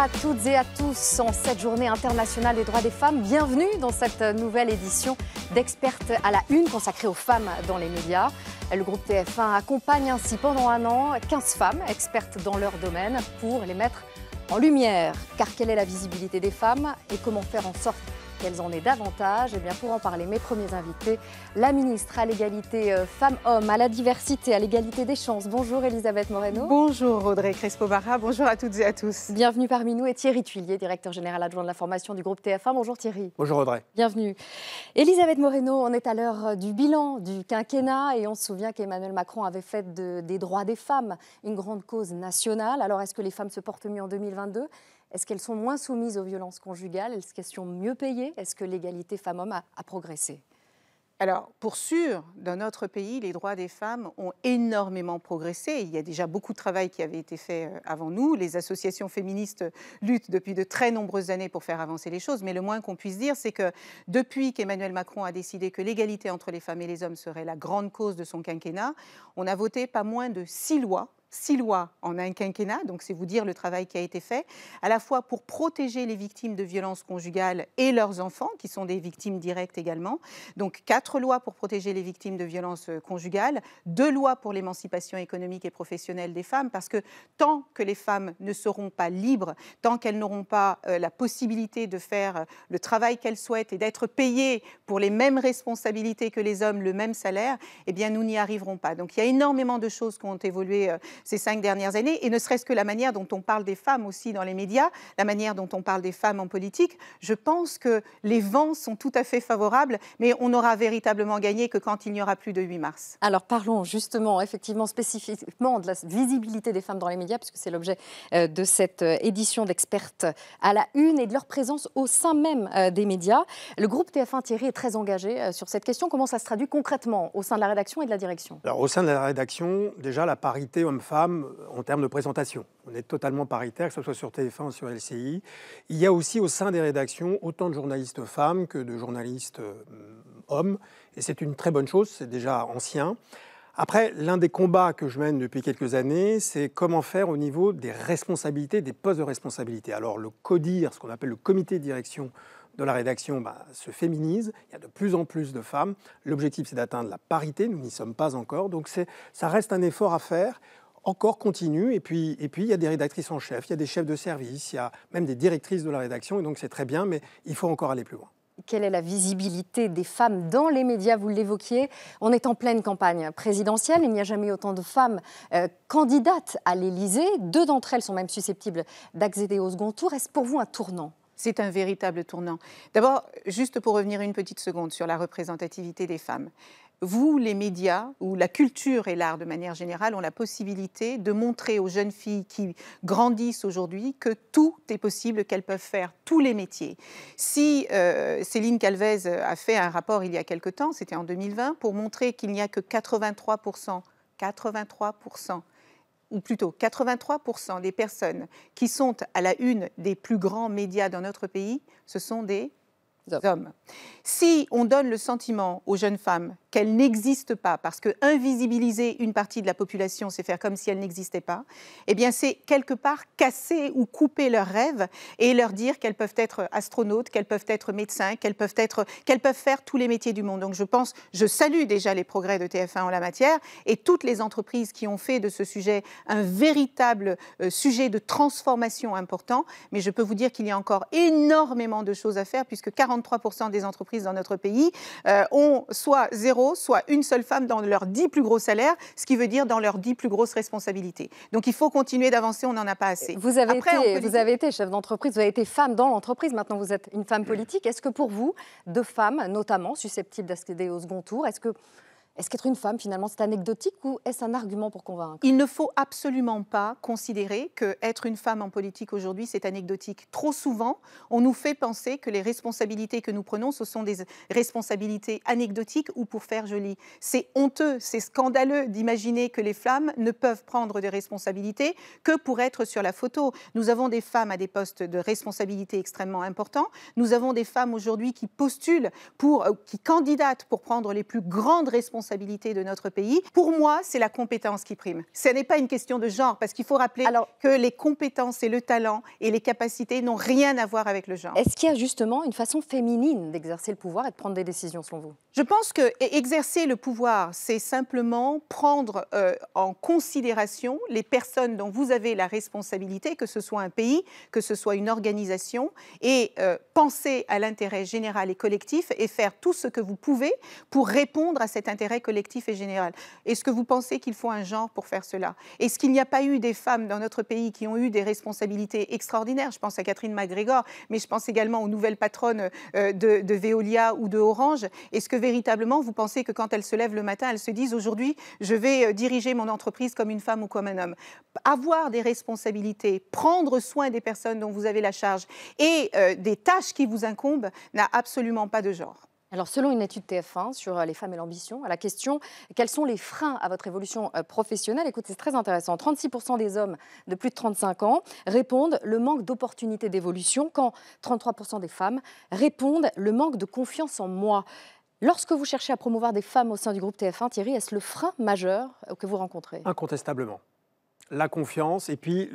À toutes et à tous en cette journée internationale des droits des femmes. Bienvenue dans cette nouvelle édition d'Expertes à la Une consacrée aux femmes dans les médias. Le groupe TF1 accompagne ainsi pendant un an 15 femmes expertes dans leur domaine pour les mettre en lumière. Car quelle est la visibilité des femmes et comment faire en sorte qu'elles en aient davantage. Et eh bien pour en parler, mes premiers invités, la ministre à l'égalité euh, femmes-hommes, à la diversité, à l'égalité des chances. Bonjour Elisabeth Moreno. Bonjour Audrey Crespo-Barra, bonjour à toutes et à tous. Bienvenue parmi nous et Thierry Tuillier, directeur général adjoint de la formation du groupe TF1. Bonjour Thierry. Bonjour Audrey. Bienvenue. Elisabeth Moreno, on est à l'heure du bilan du quinquennat et on se souvient qu'Emmanuel Macron avait fait des droits des femmes une grande cause nationale. Alors est-ce que les femmes se portent mieux en 2022 est-ce qu'elles sont moins soumises aux violences conjugales? Est-ce qu'elles sont mieux payées? Est-ce que l'égalité femmes-hommes a, progressé? Alors, pour sûr, dans notre pays, les droits des femmes ont énormément progressé. Il y a déjà beaucoup de travail qui avait été fait euh, avant nous. Les associations féministes luttent depuis de très nombreuses années pour faire avancer les choses. Mais le moins qu'on puisse dire, c'est que depuis qu'Emmanuel Macron a décidé que l'égalité entre les femmes et les hommes serait la grande cause de son quinquennat, on a voté pas moins de six lois six lois en un quinquennat, donc c'est vous dire le travail qui a été fait, à la fois pour protéger les victimes de violences conjugales et leurs enfants, qui sont des victimes directes également. Donc quatre lois pour protéger les victimes de violences euh, conjugales, deux lois pour l'émancipation économique et professionnelle des femmes, parce que tant que les femmes ne seront pas libres, tant qu'elles n'auront pas euh, la possibilité de faire euh, le travail qu'elles souhaitent et d'être payées pour les mêmes responsabilités que les hommes, le même salaire, eh bien nous n'y arriverons pas. Donc il y a énormément de choses qui ont évolué ces cinq dernières années, et ne serait-ce que la manière dont on parle des femmes aussi dans les médias, la manière dont on parle des femmes en politique, je pense que les vents sont tout à fait favorables, mais on n'aura véritablement gagné que quand il n'y aura plus de 8 mars. Alors parlons justement, effectivement, spécifiquement de la visibilité des femmes dans les médias, puisque c'est l'objet euh, de cette euh, édition d'expertes à la une et de leur présence au sein même euh, des médias. Le groupe TF1 Thierry est très engagé sur cette question. Comment ça se traduit concrètement au sein de la rédaction et de la direction? Alors au sein de la rédaction, déjà la parité homme femmes en termes de présentation. On est totalement paritaire, que ce soit sur TF1 ou sur LCI. Il y a aussi au sein des rédactions autant de journalistes femmes que de journalistes euh, hommes, et c'est une très bonne chose, c'est déjà ancien. Après, l'un des combats que je mène depuis quelques années, c'est comment faire au niveau des responsabilités, des postes de responsabilité. Alors le CODIR, ce qu'on appelle le comité de direction de la rédaction bah, se féminise, il y a de plus en plus de femmes. L'objectif, c'est d'atteindre la parité, nous n'y sommes pas encore, donc ça reste un effort à faire encore continue. Et puis, et puis, il y a des rédactrices en chef, il y a des chefs de service, il y a même des directrices de la rédaction. Et donc, c'est très bien, mais il faut encore aller plus loin. Quelle est la visibilité des femmes dans les médias? Vous l'évoquiez. On est en pleine campagne présidentielle. Il n'y a jamais autant de femmes euh, candidates à l'Élysée. Deux d'entre elles sont même susceptibles d'accéder au second tour. Est-ce pour vous un tournant? C'est un véritable tournant. D'abord, juste pour revenir une petite seconde sur la représentativité des femmes vous, les médias, ou la culture et l'art de manière générale, ont la possibilité de montrer aux jeunes filles qui grandissent aujourd'hui que tout est possible, qu'elles peuvent faire tous les métiers. Si euh, Céline Calvez a fait un rapport il y a quelque temps, c'était en 2020, pour montrer qu'il n'y a que 83%, 83%, ou plutôt 83% des personnes qui sont à la une des plus grands médias dans notre pays, ce sont des hommes. Si on donne le sentiment aux jeunes femmes qu'elles n'existent pas, parce que invisibiliser une partie de la population, c'est faire comme si elles n'existaient pas, eh bien c'est quelque part casser ou couper leurs rêves et leur dire qu'elles peuvent être astronautes, qu'elles peuvent être médecins, qu'elles peuvent être, qu'elles peuvent faire tous les métiers du monde. Donc je pense, je salue déjà les progrès de TF1 en la matière et toutes les entreprises qui ont fait de ce sujet un véritable euh, sujet de transformation important. Mais je peux vous dire qu'il y a encore énormément de choses à faire puisque 43% des entreprises dans notre pays euh, ont soit zéro soit une seule femme dans leurs dix plus gros salaires, ce qui veut dire dans leurs dix plus grosses responsabilités. Donc il faut continuer d'avancer, on n'en a pas assez. Vous avez, été, vous avez été chef d'entreprise, vous avez été femme dans l'entreprise, maintenant vous êtes une femme politique. Est-ce que pour vous, deux femmes, notamment susceptibles d'accéder au second tour, est-ce que est-ce qu'être une femme, finalement, c'est anecdotique ou est-ce un argument pour convaincre? Il ne faut absolument pas considérer que être une femme en politique aujourd'hui, c'est anecdotique. Trop souvent, on nous fait penser que les responsabilités que nous prenons, ce sont des responsabilités anecdotiques ou pour faire joli. C'est honteux, c'est scandaleux d'imaginer que les femmes ne peuvent prendre des responsabilités que pour être sur la photo. Nous avons des femmes à des postes de responsabilité extrêmement importants. Nous avons des femmes aujourd'hui qui postulent pour, euh, qui candidatent pour prendre les plus grandes responsabilités responsabilités de notre pays. Pour moi, c'est la compétence qui prime. Ce n'est pas une question de genre, parce qu'il faut rappeler que les compétences et le talent et les capacités n'ont rien à voir avec le genre. Est-ce qu'il y a justement une façon féminine d'exercer le pouvoir et de prendre des décisions, selon vous? Je pense que exercer le pouvoir, c'est simplement prendre euh, en considération les personnes dont vous avez la responsabilité, que ce soit un pays, que ce soit une organisation, et euh, penser à l'intérêt général et collectif et faire tout ce que vous pouvez pour répondre à cet intérêt collectif et général. Est-ce que vous pensez qu'il faut un genre pour faire cela? Est-ce qu'il n'y a pas eu des femmes dans notre pays qui ont eu des responsabilités extraordinaires? Je pense à Catherine McGregor, mais je pense également aux nouvelles patronnes euh, de, de Veolia ou de Orange. Est-ce que véritablement vous pensez que quand elles se lèvent le matin, elles se disent aujourd'hui, je vais euh, diriger mon entreprise comme une femme ou comme un homme Avoir des responsabilités, prendre soin des personnes dont vous avez la charge et euh, des tâches qui vous incombent n'a absolument pas de genre. Alors, selon une étude TF1 sur euh, les femmes et l'ambition, à la question quels sont les freins à votre évolution professionnelle, écoutez, c'est très intéressant. 36% des hommes de plus de 35 ans répondent le manque d'opportunités d'évolution, quand 33% des femmes répondent le manque de confiance en moi. Lorsque vous cherchez à promouvoir des femmes au sein du groupe TF1, Thierry, est-ce le frein majeur que vous rencontrez? Incontestablement la confiance et puis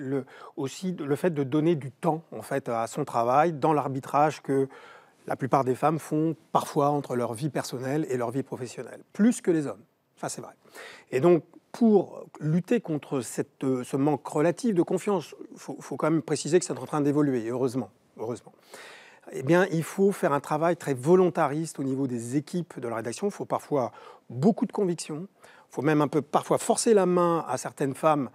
aussi le fait de donner du temps en fait à son travail dans l'arbitrage que la plupart des femmes font parfois entre leur vie personnelle et leur vie professionnelle, plus que les hommes. Ça, c'est vrai. Et donc, pour lutter contre ce manque relatif de confiance, il faut, faut, quand même préciser que c'est en train d'évoluer, heureusement. heureusement. Eh bien, il faut faire un travail très volontariste au niveau des équipes de la rédaction. Il faut parfois beaucoup de conviction. Il faut même un peu parfois forcer la main à certaines femmes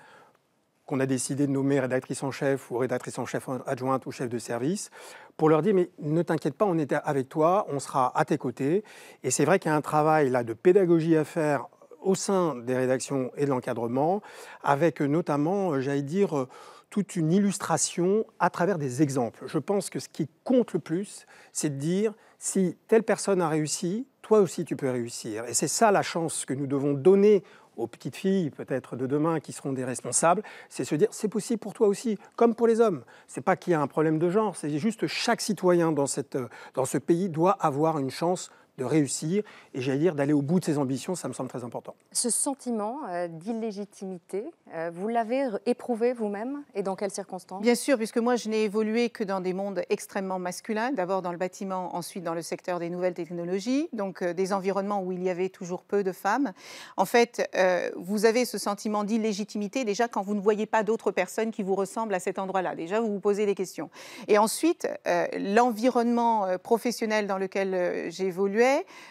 qu'on a décidé de nommer rédactrice en chef ou rédactrice en chef adjointe ou chef de service, pour leur dire, mais ne t'inquiète pas, on est avec toi, on sera à tes côtés. Et c'est vrai qu'il y a un travail là de pédagogie à faire au sein des rédactions et de l'encadrement, avec notamment, euh, j'allais dire, euh, toute une illustration à travers des exemples. Je pense que ce qui compte le plus, c'est de dire, si telle personne a réussi, toi aussi tu peux réussir. Et c'est ça la chance que nous devons donner aux petites filles peut-être de demain qui seront des responsables, c'est se dire c'est possible pour toi aussi, comme pour les hommes. C'est pas qu'il y a un problème de genre, c'est juste chaque citoyen dans, cette, dans ce pays doit avoir une chance de réussir et j'allais dire d'aller au bout de ses ambitions, ça me semble très important. Ce sentiment euh, d'illégitimité, euh, vous l'avez éprouvé vous-même et dans quelles circonstances? Bien sûr, puisque moi je n'ai évolué que dans des mondes extrêmement masculins, d'abord dans le bâtiment, ensuite dans le secteur des nouvelles technologies, donc euh, des environnements où il y avait toujours peu de femmes. En fait, vous avez ce sentiment d'illégitimité déjà quand vous ne voyez pas d'autres personnes qui vous ressemblent à cet endroit-là. Déjà, vous vous posez des questions. Et ensuite, l'environnement professionnel dans lequel j'évoluais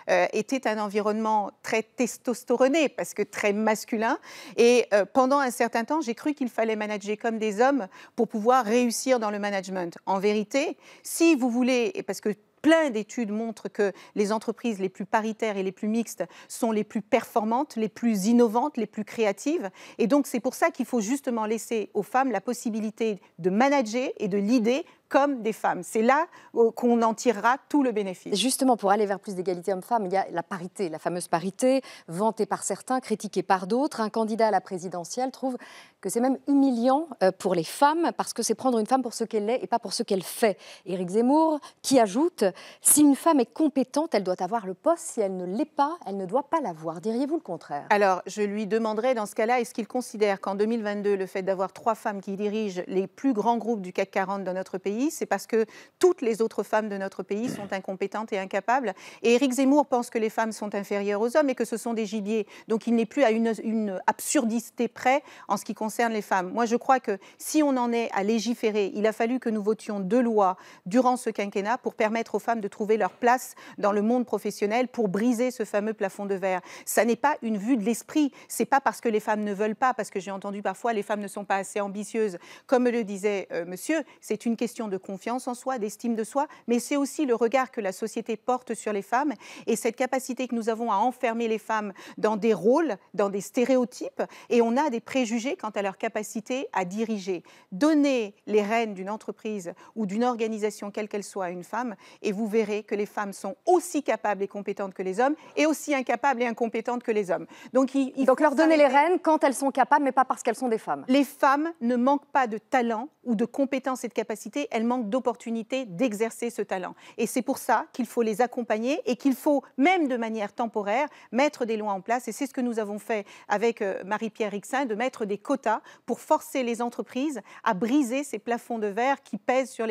euh, était un environnement très testostéroné, parce que très masculin. Et euh, pendant un certain temps, j'ai cru qu'il fallait manager comme des hommes pour pouvoir réussir dans le management. En vérité, si vous voulez, et parce que plein d'études montrent que les entreprises les plus paritaires et les plus mixtes sont les plus performantes, les plus innovantes, les plus créatives. Et donc c'est pour ça qu'il faut justement laisser aux femmes la possibilité de manager et de leader comme des femmes. C'est là euh, qu'on en tirera tout le bénéfice. Justement, pour aller vers plus d'égalité hommes-femmes, il y a la parité, la fameuse parité, vantée par certains, critiquée par d'autres. Un candidat à la présidentielle trouve que c'est même humiliant euh, pour les femmes parce que c'est prendre une femme pour ce qu'elle est et pas pour ce qu'elle fait. Éric Zemmour qui ajoute si une femme est compétente, elle doit avoir le poste. Si elle ne l'est pas, elle ne doit pas l'avoir. Diriez-vous le contraire? Alors, je lui demanderai dans ce cas-là, est-ce qu'il considère qu'en 2022, le fait d'avoir trois femmes qui dirigent les plus grands groupes du CAC 40 dans notre pays, c'est parce que toutes les autres femmes de notre pays sont incompétentes et incapables? Et Éric Zemmour pense que les femmes sont inférieures aux hommes et que ce sont des gibiers. Donc il n'est plus à une, une absurdité près en ce qui concerne les femmes. Moi, je crois que si on en est à légiférer, il a fallu que nous votions deux lois durant ce quinquennat pour permettre aux femmes de trouver leur place dans le monde professionnel, pour briser ce fameux plafond de verre. Ça n'est pas une vue de l'esprit. C'est pas parce que les femmes ne veulent pas, parce que j'ai entendu parfois les femmes ne sont pas assez ambitieuses. Comme le disait euh, monsieur, c'est une question de confiance en soi, d'estime de soi, mais c'est aussi le regard que la société porte sur les femmes et cette capacité que nous avons à enfermer les femmes dans des rôles, dans des stéréotypes, et on a des préjugés quant à leur capacité à diriger. Donnez les rênes d'une entreprise ou d'une organisation, quelle qu'elle soit, à une femme, et vous verrez que les femmes sont aussi capables et compétentes que les hommes, et aussi incapables et incompétentes que les hommes. Donc, il, Donc leur donner les rênes quand elles sont capables, mais pas parce qu'elles sont des femmes. Les femmes ne manquent pas de talent ou de compétences et de capacités, elles manquent d'opportunités d'exercer ce talent. Et c'est pour ça qu'il faut les accompagner et qu'il faut, même de manière temporaire, mettre des lois en place. Et c'est ce que nous avons fait avec euh, Marie-Pierre Rixin, de mettre des quotas pour forcer les entreprises à briser ces plafonds de verre qui pèsent sur,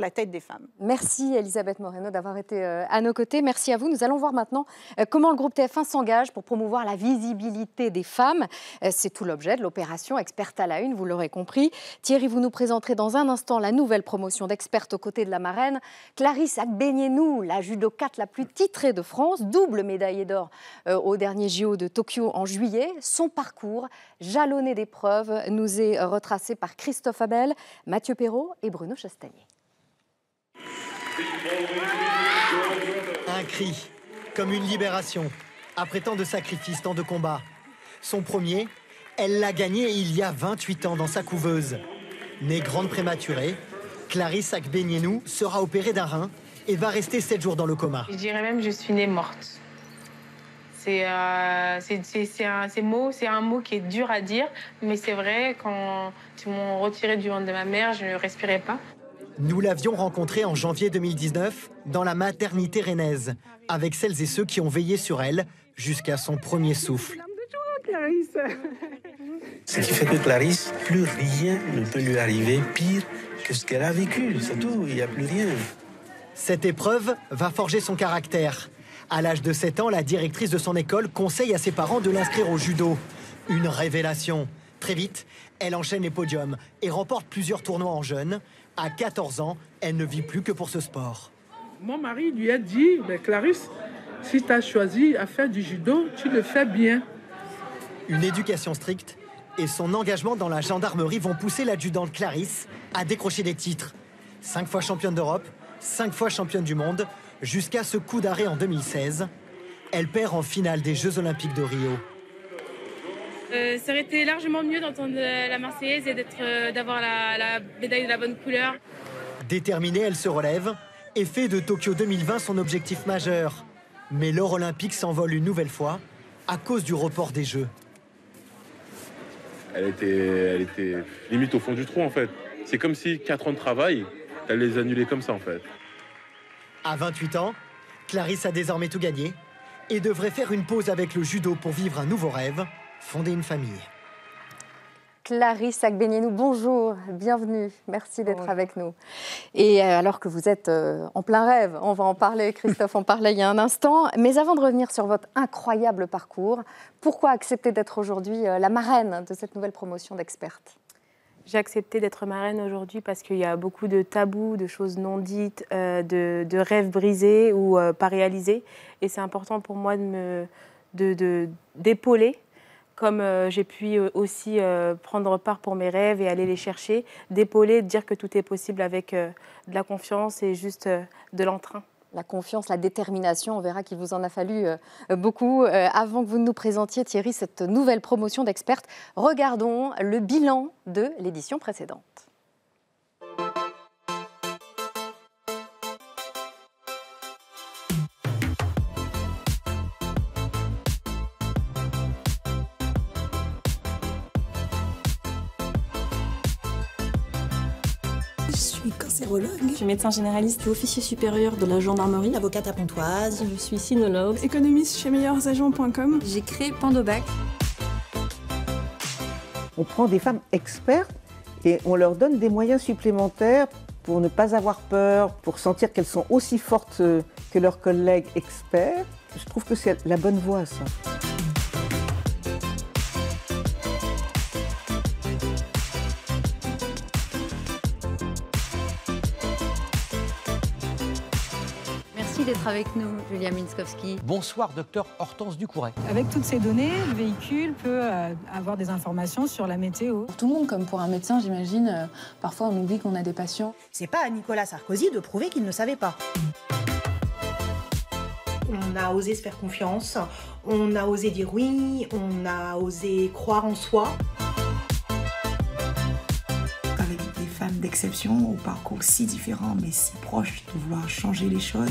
la tête des femmes. Merci Elisabeth Moreno d'avoir été euh, à nos côtés. Merci à vous. Nous allons voir maintenant euh, comment le groupe TF1 s'engage pour promouvoir la visibilité des femmes. C'est tout l'objet de l'opération Experte à la Une, vous l'aurez compris. Thierry, vous nous présenterez dans un instant la nouvelle promotion d'experte aux côtés de la marraine. Clarisse Agbenienou, la judocate la plus titrée de France, double médaillée d'or au dernier JO de Tokyo en juillet. Son parcours, jalonné d'épreuves, nous est retracé par Christophe Abel, Mathieu Perrault et Bruno Chastanier. Un cri, comme une libération, après tant de sacrifices, tant de combats. Son premier, elle l'a gagné il y a 28 ans dans sa couveuse. Née grande prématurée, Clarisse Akbenienou sera opérée d'un rein et va rester 7 jours dans le coma. Je dirais même que je suis née morte. C'est euh, un, mot, c'est un mot qui est dur à dire, mais c'est vrai, quand ils m'ont retiré du ventre de ma mère, je ne respirais pas. Nous l'avions rencontrée en janvier 2019 dans la maternité rennaise, avec celles et ceux qui ont veillé sur elle jusqu'à son premier souffle. Ce qui fait que Clarisse, plus rien ne peut lui arriver pire que ce qu'elle a vécu. C'est tout, il n'y a plus rien. Cette épreuve va forger son caractère. À l'âge de 7 ans, la directrice de son école conseille à ses parents de l'inscrire au judo. Une révélation. Très vite, elle enchaîne les podiums et remporte plusieurs tournois en jeune. À 14 ans, elle ne vit plus que pour ce sport. Mon mari lui a dit, mais Clarisse, si tu as choisi à faire du judo, tu le fais bien. Une éducation stricte et son engagement dans la gendarmerie vont pousser l'adjudante Clarisse à décrocher des titres. Cinq fois championne d'Europe, cinq fois championne du monde, jusqu'à ce coup d'arrêt en 2016. Elle perd en finale des Jeux Olympiques de Rio. Euh, ça aurait été largement mieux d'entendre la Marseillaise et euh, d'avoir la, la médaille de la bonne couleur. Déterminée, elle se relève et fait de Tokyo 2020 son objectif majeur. Mais l'or olympique s'envole une nouvelle fois à cause du report des Jeux. Elle était, elle était limite au fond du trou en fait. C'est comme si 4 ans de travail, elle les annulait comme ça en fait. À 28 ans, Clarisse a désormais tout gagné et devrait faire une pause avec le judo pour vivre un nouveau rêve, fonder une famille. Clarisse Agbenienou, bonjour, bienvenue, merci d'être avec nous. Et euh, alors que vous êtes euh, en plein rêve, on va en parler, Christophe en parlait il y a un instant, mais avant de revenir sur votre incroyable parcours, pourquoi accepter d'être aujourd'hui euh, la marraine de cette nouvelle promotion d'experte j'ai accepté d'être marraine aujourd'hui parce qu'il y a beaucoup de tabous, de choses non dites, euh, de, rêves brisés ou euh, pas réalisés. Et c'est important pour moi de d'épauler, comme euh, j'ai pu aussi prendre part pour mes rêves et aller les chercher, d'épauler, de dire que tout est possible avec de la confiance et juste de l'entrain la confiance, la détermination. On verra qu'il vous en a fallu euh, beaucoup. Euh, avant que vous nous présentiez, Thierry, cette nouvelle promotion d'expertes, regardons le bilan de l'édition précédente. Je suis médecin généraliste, officier supérieur de la gendarmerie, avocate à Pontoise, je suis sinologue, économiste chez meilleursagents.com. J'ai créé Pandobac. On prend des femmes expertes et on leur donne des moyens supplémentaires pour ne pas avoir peur, pour sentir qu'elles sont aussi fortes que leurs collègues experts. Je trouve que c'est la bonne voie, ça. D'être avec nous, Julia Minskowski. Bonsoir, docteur Hortense Ducouret. Avec toutes ces données, le véhicule peut euh, avoir des informations sur la météo. Pour tout le monde, comme pour un médecin, j'imagine, euh, parfois on oublie qu'on a des patients. C'est pas à Nicolas Sarkozy de prouver qu'il ne savait pas. On a osé se faire confiance, on a osé dire oui, on a osé croire en soi. D'exception, au parcours si différent mais si proche de vouloir changer les choses.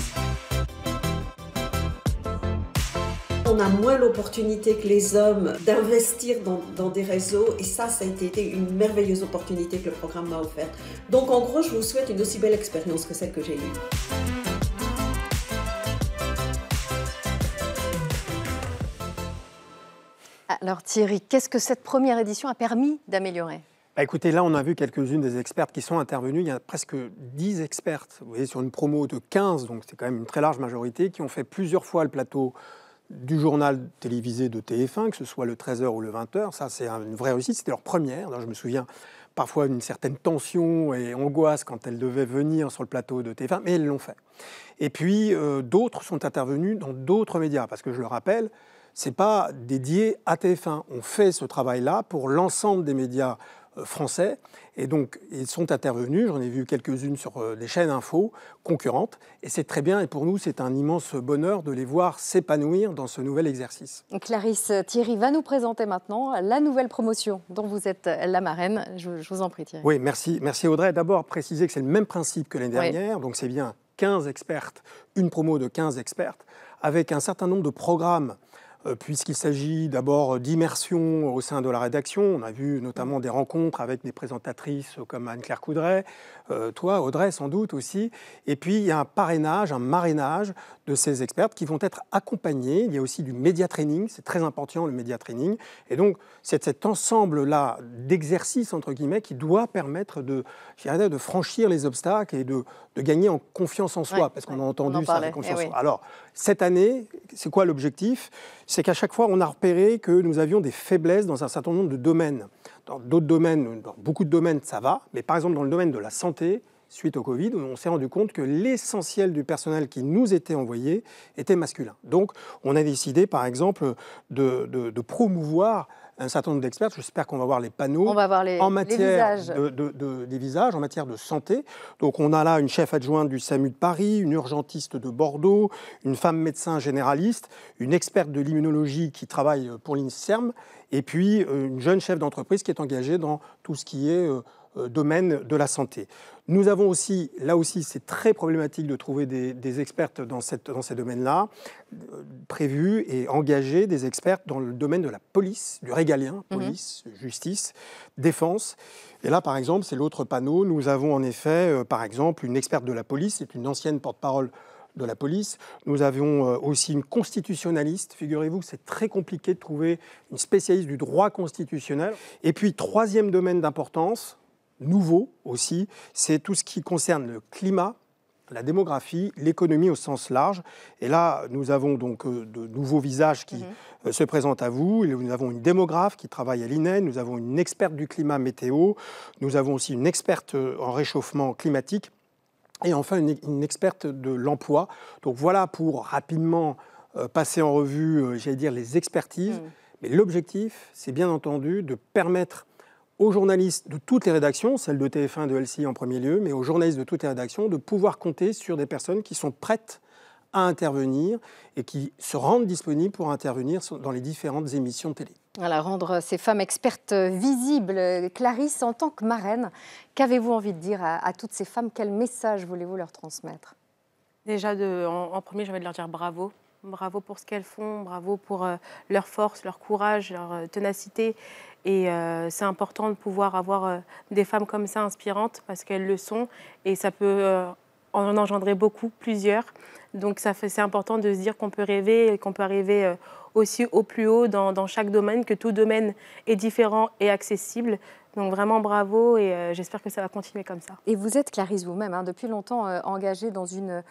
On a moins l'opportunité que les hommes d'investir dans, dans, des réseaux et ça, ça a été une merveilleuse opportunité que le programme m'a offerte. Donc en gros, je vous souhaite une aussi belle expérience que celle que j'ai eue. Alors Thierry, qu'est-ce que cette première édition a permis d'améliorer? Bah écoutez, là, on a vu quelques-unes des expertes qui sont intervenues. Il y a presque 10 expertes, vous voyez, sur une promo de 15, donc c'est quand même une très large majorité, qui ont fait plusieurs fois le plateau du journal télévisé de TF1, que ce soit le 13h ou le 20h. Ça, c'est une vraie réussite. C'était leur première. je me souviens parfois d'une certaine tension et angoisse quand elles devaient venir sur le plateau de TF1, mais elles l'ont fait. Et puis, euh, d'autres sont intervenus dans d'autres médias, parce que je le rappelle, c'est pas dédié à TF1. On fait ce travail-là pour l'ensemble des médias français. Et donc, ils sont intervenus, j'en ai vu quelques-unes sur euh, des chaînes info concurrentes, et c'est très bien, et pour nous, c'est un immense bonheur de les voir s'épanouir dans ce nouvel exercice. Clarisse Thierry va nous présenter maintenant la nouvelle promotion dont vous êtes la marraine. Je, vous en prie, Thierry. Oui, merci, merci Audrey. D'abord, préciser que c'est le même principe que l'année dernière, donc c'est bien 15 expertes, une promo de 15 expertes, avec un certain nombre de programmes euh, puisqu'il s'agit d'abord d'immersion au sein de la rédaction. On a vu notamment des rencontres avec des présentatrices comme Anne-Claire Coudray, euh, toi Audrey sans doute aussi. Et puis il y a un parrainage, un marrainage de ces experts qui vont être accompagnés. Il y a aussi du média training, c'est très important le média training. Et donc c'est cet ensemble-là d'exercices entre guillemets qui doit permettre de, de franchir les obstacles et de, de gagner en confiance en soi, parce qu'on a entendu ça, la confiance en soi. Alors cette année, c'est quoi l'objectif? C'est qu'à chaque fois, on a repéré que nous avions des faiblesses dans un certain nombre de domaines. Dans d'autres domaines, dans beaucoup de domaines, ça va, mais par exemple dans le domaine de la santé, suite au Covid, on s'est rendu compte que l'essentiel du personnel qui nous était envoyé était masculin. Donc, on a décidé, par exemple, de, de promouvoir un certain nombre d'experts. J'espère qu'on va voir les panneaux on va voir les, en matière visages. De, des visages, en matière de santé. Donc on a là une chef adjointe du SAMU de Paris, une urgentiste de Bordeaux, une femme médecin généraliste, une experte de l'immunologie qui travaille pour l'INSERM, et puis euh, une jeune chef d'entreprise qui est engagée dans tout ce qui est euh, domaine de la santé. Nous avons aussi, là aussi, c'est très problématique de trouver des, experts dans, cette, dans ces domaines-là, euh, prévus et engagés des experts dans le domaine de la police, du régalien, mhm. police, justice, défense. Et là, par exemple, c'est l'autre panneau. Nous avons en effet, euh, par exemple, une experte de la police, c'est une ancienne porte-parole de la police. Nous avions aussi une constitutionnaliste. Figurez-vous que c'est très compliqué de trouver une spécialiste du droit constitutionnel. Et puis, troisième domaine d'importance, nouveau aussi, c'est tout ce qui concerne le climat, la démographie, l'économie au sens large. Et là, nous avons donc euh, de nouveaux visages qui mhm. euh, se présentent à vous. Nous avons une démographe qui travaille à l'INE, nous avons une experte du climat météo, nous avons aussi une experte euh, en réchauffement climatique et enfin une, experte de l'emploi. Donc voilà pour rapidement passer en revue, j'allais dire, les expertises. Mhm. Mais l'objectif, c'est bien entendu de permettre aux journalistes de toutes les rédactions, celles de TF1 et de LCI en premier lieu, mais aux journalistes de toutes les rédactions, de pouvoir compter sur des personnes qui sont prêtes à intervenir et qui se rendent disponibles pour intervenir dans les différentes émissions de télé. Voilà, rendre ces femmes expertes visibles. Clarisse, en tant que marraine, qu'avez-vous envie de dire à, toutes ces femmes? Quel message voulez-vous leur transmettre? Déjà, de, en, en, premier, j'ai envie de leur dire bravo. Bravo pour ce qu'elles font, bravo pour euh, leur force, leur courage, leur euh, ténacité et euh, c'est important de pouvoir avoir euh, des femmes comme ça inspirantes parce qu'elles le sont et ça peut euh, en engendrer beaucoup, plusieurs. Donc c'est important de se dire qu'on peut rêver et qu'on peut arriver aussi au plus haut dans, chaque domaine, que tout domaine est différent et accessible. Donc vraiment bravo et j'espère que ça va continuer comme ça. Et vous êtes Clarisse vous-même, hein, depuis longtemps engagée dans une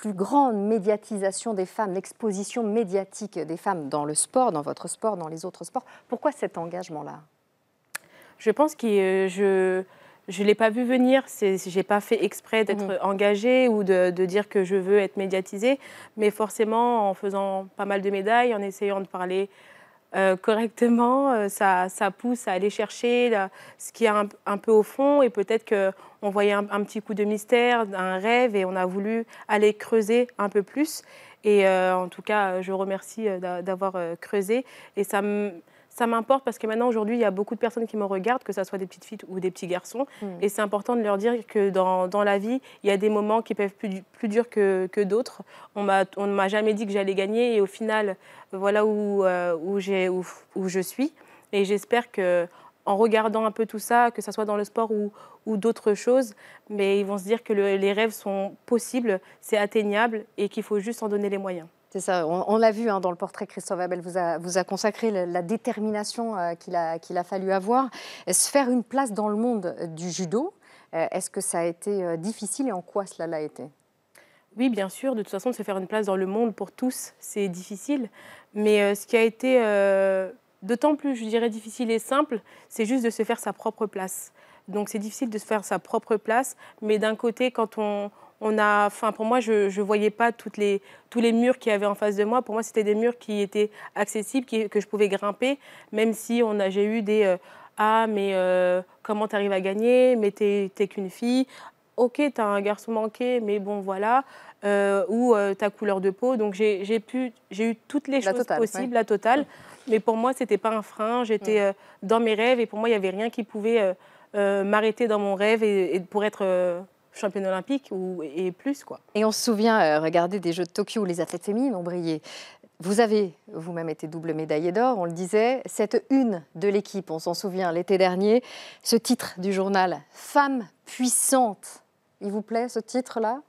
plus grande médiatisation des femmes, l'exposition médiatique des femmes dans le sport, dans votre sport, dans les autres sports. Pourquoi cet engagement-là? Je pense que euh, je je ne l'ai pas vu venir. Je n'ai pas fait exprès d'être mhm. engagée ou de, dire que je veux être médiatisée. Mais forcément, en faisant pas mal de médailles, en essayant de parler euh, correctement, euh, ça, ça, pousse à aller chercher ce qui est un, peu au fond et peut-être qu'on voyait un, petit coup de mystère, un rêve et on a voulu aller creuser un peu plus. Et euh, en tout cas, je remercie d'avoir creusé et ça ça m'importe parce que maintenant, aujourd'hui, il y a beaucoup de personnes qui me regardent, que ce soit des petites filles ou des petits garçons. Mm. Et c'est important de leur dire que dans, dans, la vie, il y a des moments qui peuvent être plus, plus durs que, que d'autres. On ne m'a jamais dit que j'allais gagner et au final, voilà où, euh, où, où, où je suis. Et j'espère que en regardant un peu tout ça, que ce soit dans le sport ou, ou d'autres choses, mais ils vont se dire que le, les rêves sont possibles, c'est atteignable et qu'il faut juste en donner les moyens. C'est ça, on, l'a vu hein, dans le portrait, Christophe Abel vous a, consacré la, détermination euh, qu'il a, fallu avoir. Se faire une place dans le monde du judo, euh, est-ce que ça a été euh, difficile et en quoi cela l'a été? Oui, bien sûr, de toute façon, se faire une place dans le monde pour tous, c'est difficile. Mais euh, ce qui a été euh, d'autant plus, je dirais, difficile et simple, c'est juste de se faire sa propre place. Donc c'est difficile de se faire sa propre place, mais d'un côté, quand on, on a, enfin pour moi, je ne voyais pas toutes les, tous les murs qu'il y avait en face de moi. Pour moi, c'était des murs qui étaient accessibles, qui, que je pouvais grimper, même si on a, j'ai eu des euh, ah mais euh, comment tu arrives à gagner, mais t'es, t'es qu'une fille. Ok, tu as un garçon manqué, mais bon voilà. Euh, ou ta couleur de peau. Donc j'ai, j'ai pu, j'ai eu toutes les La choses totale, possibles, ouais. la totale. Mais pour moi, c'était pas un frein. J'étais euh, dans mes rêves et pour moi, il y avait rien qui pouvait m'arrêter dans mon rêve et, et pour être championne olympique ou, et plus quoi. Et on se souvient, euh, regardez, des Jeux de Tokyo où les athlètes féminines ont brillé. Vous avez vous-même été double médaillée d'or, on le disait. Cette une de l'équipe, on s'en souvient l'été dernier, ce titre du journal Femme puissante. Il vous plaît ce titre-là?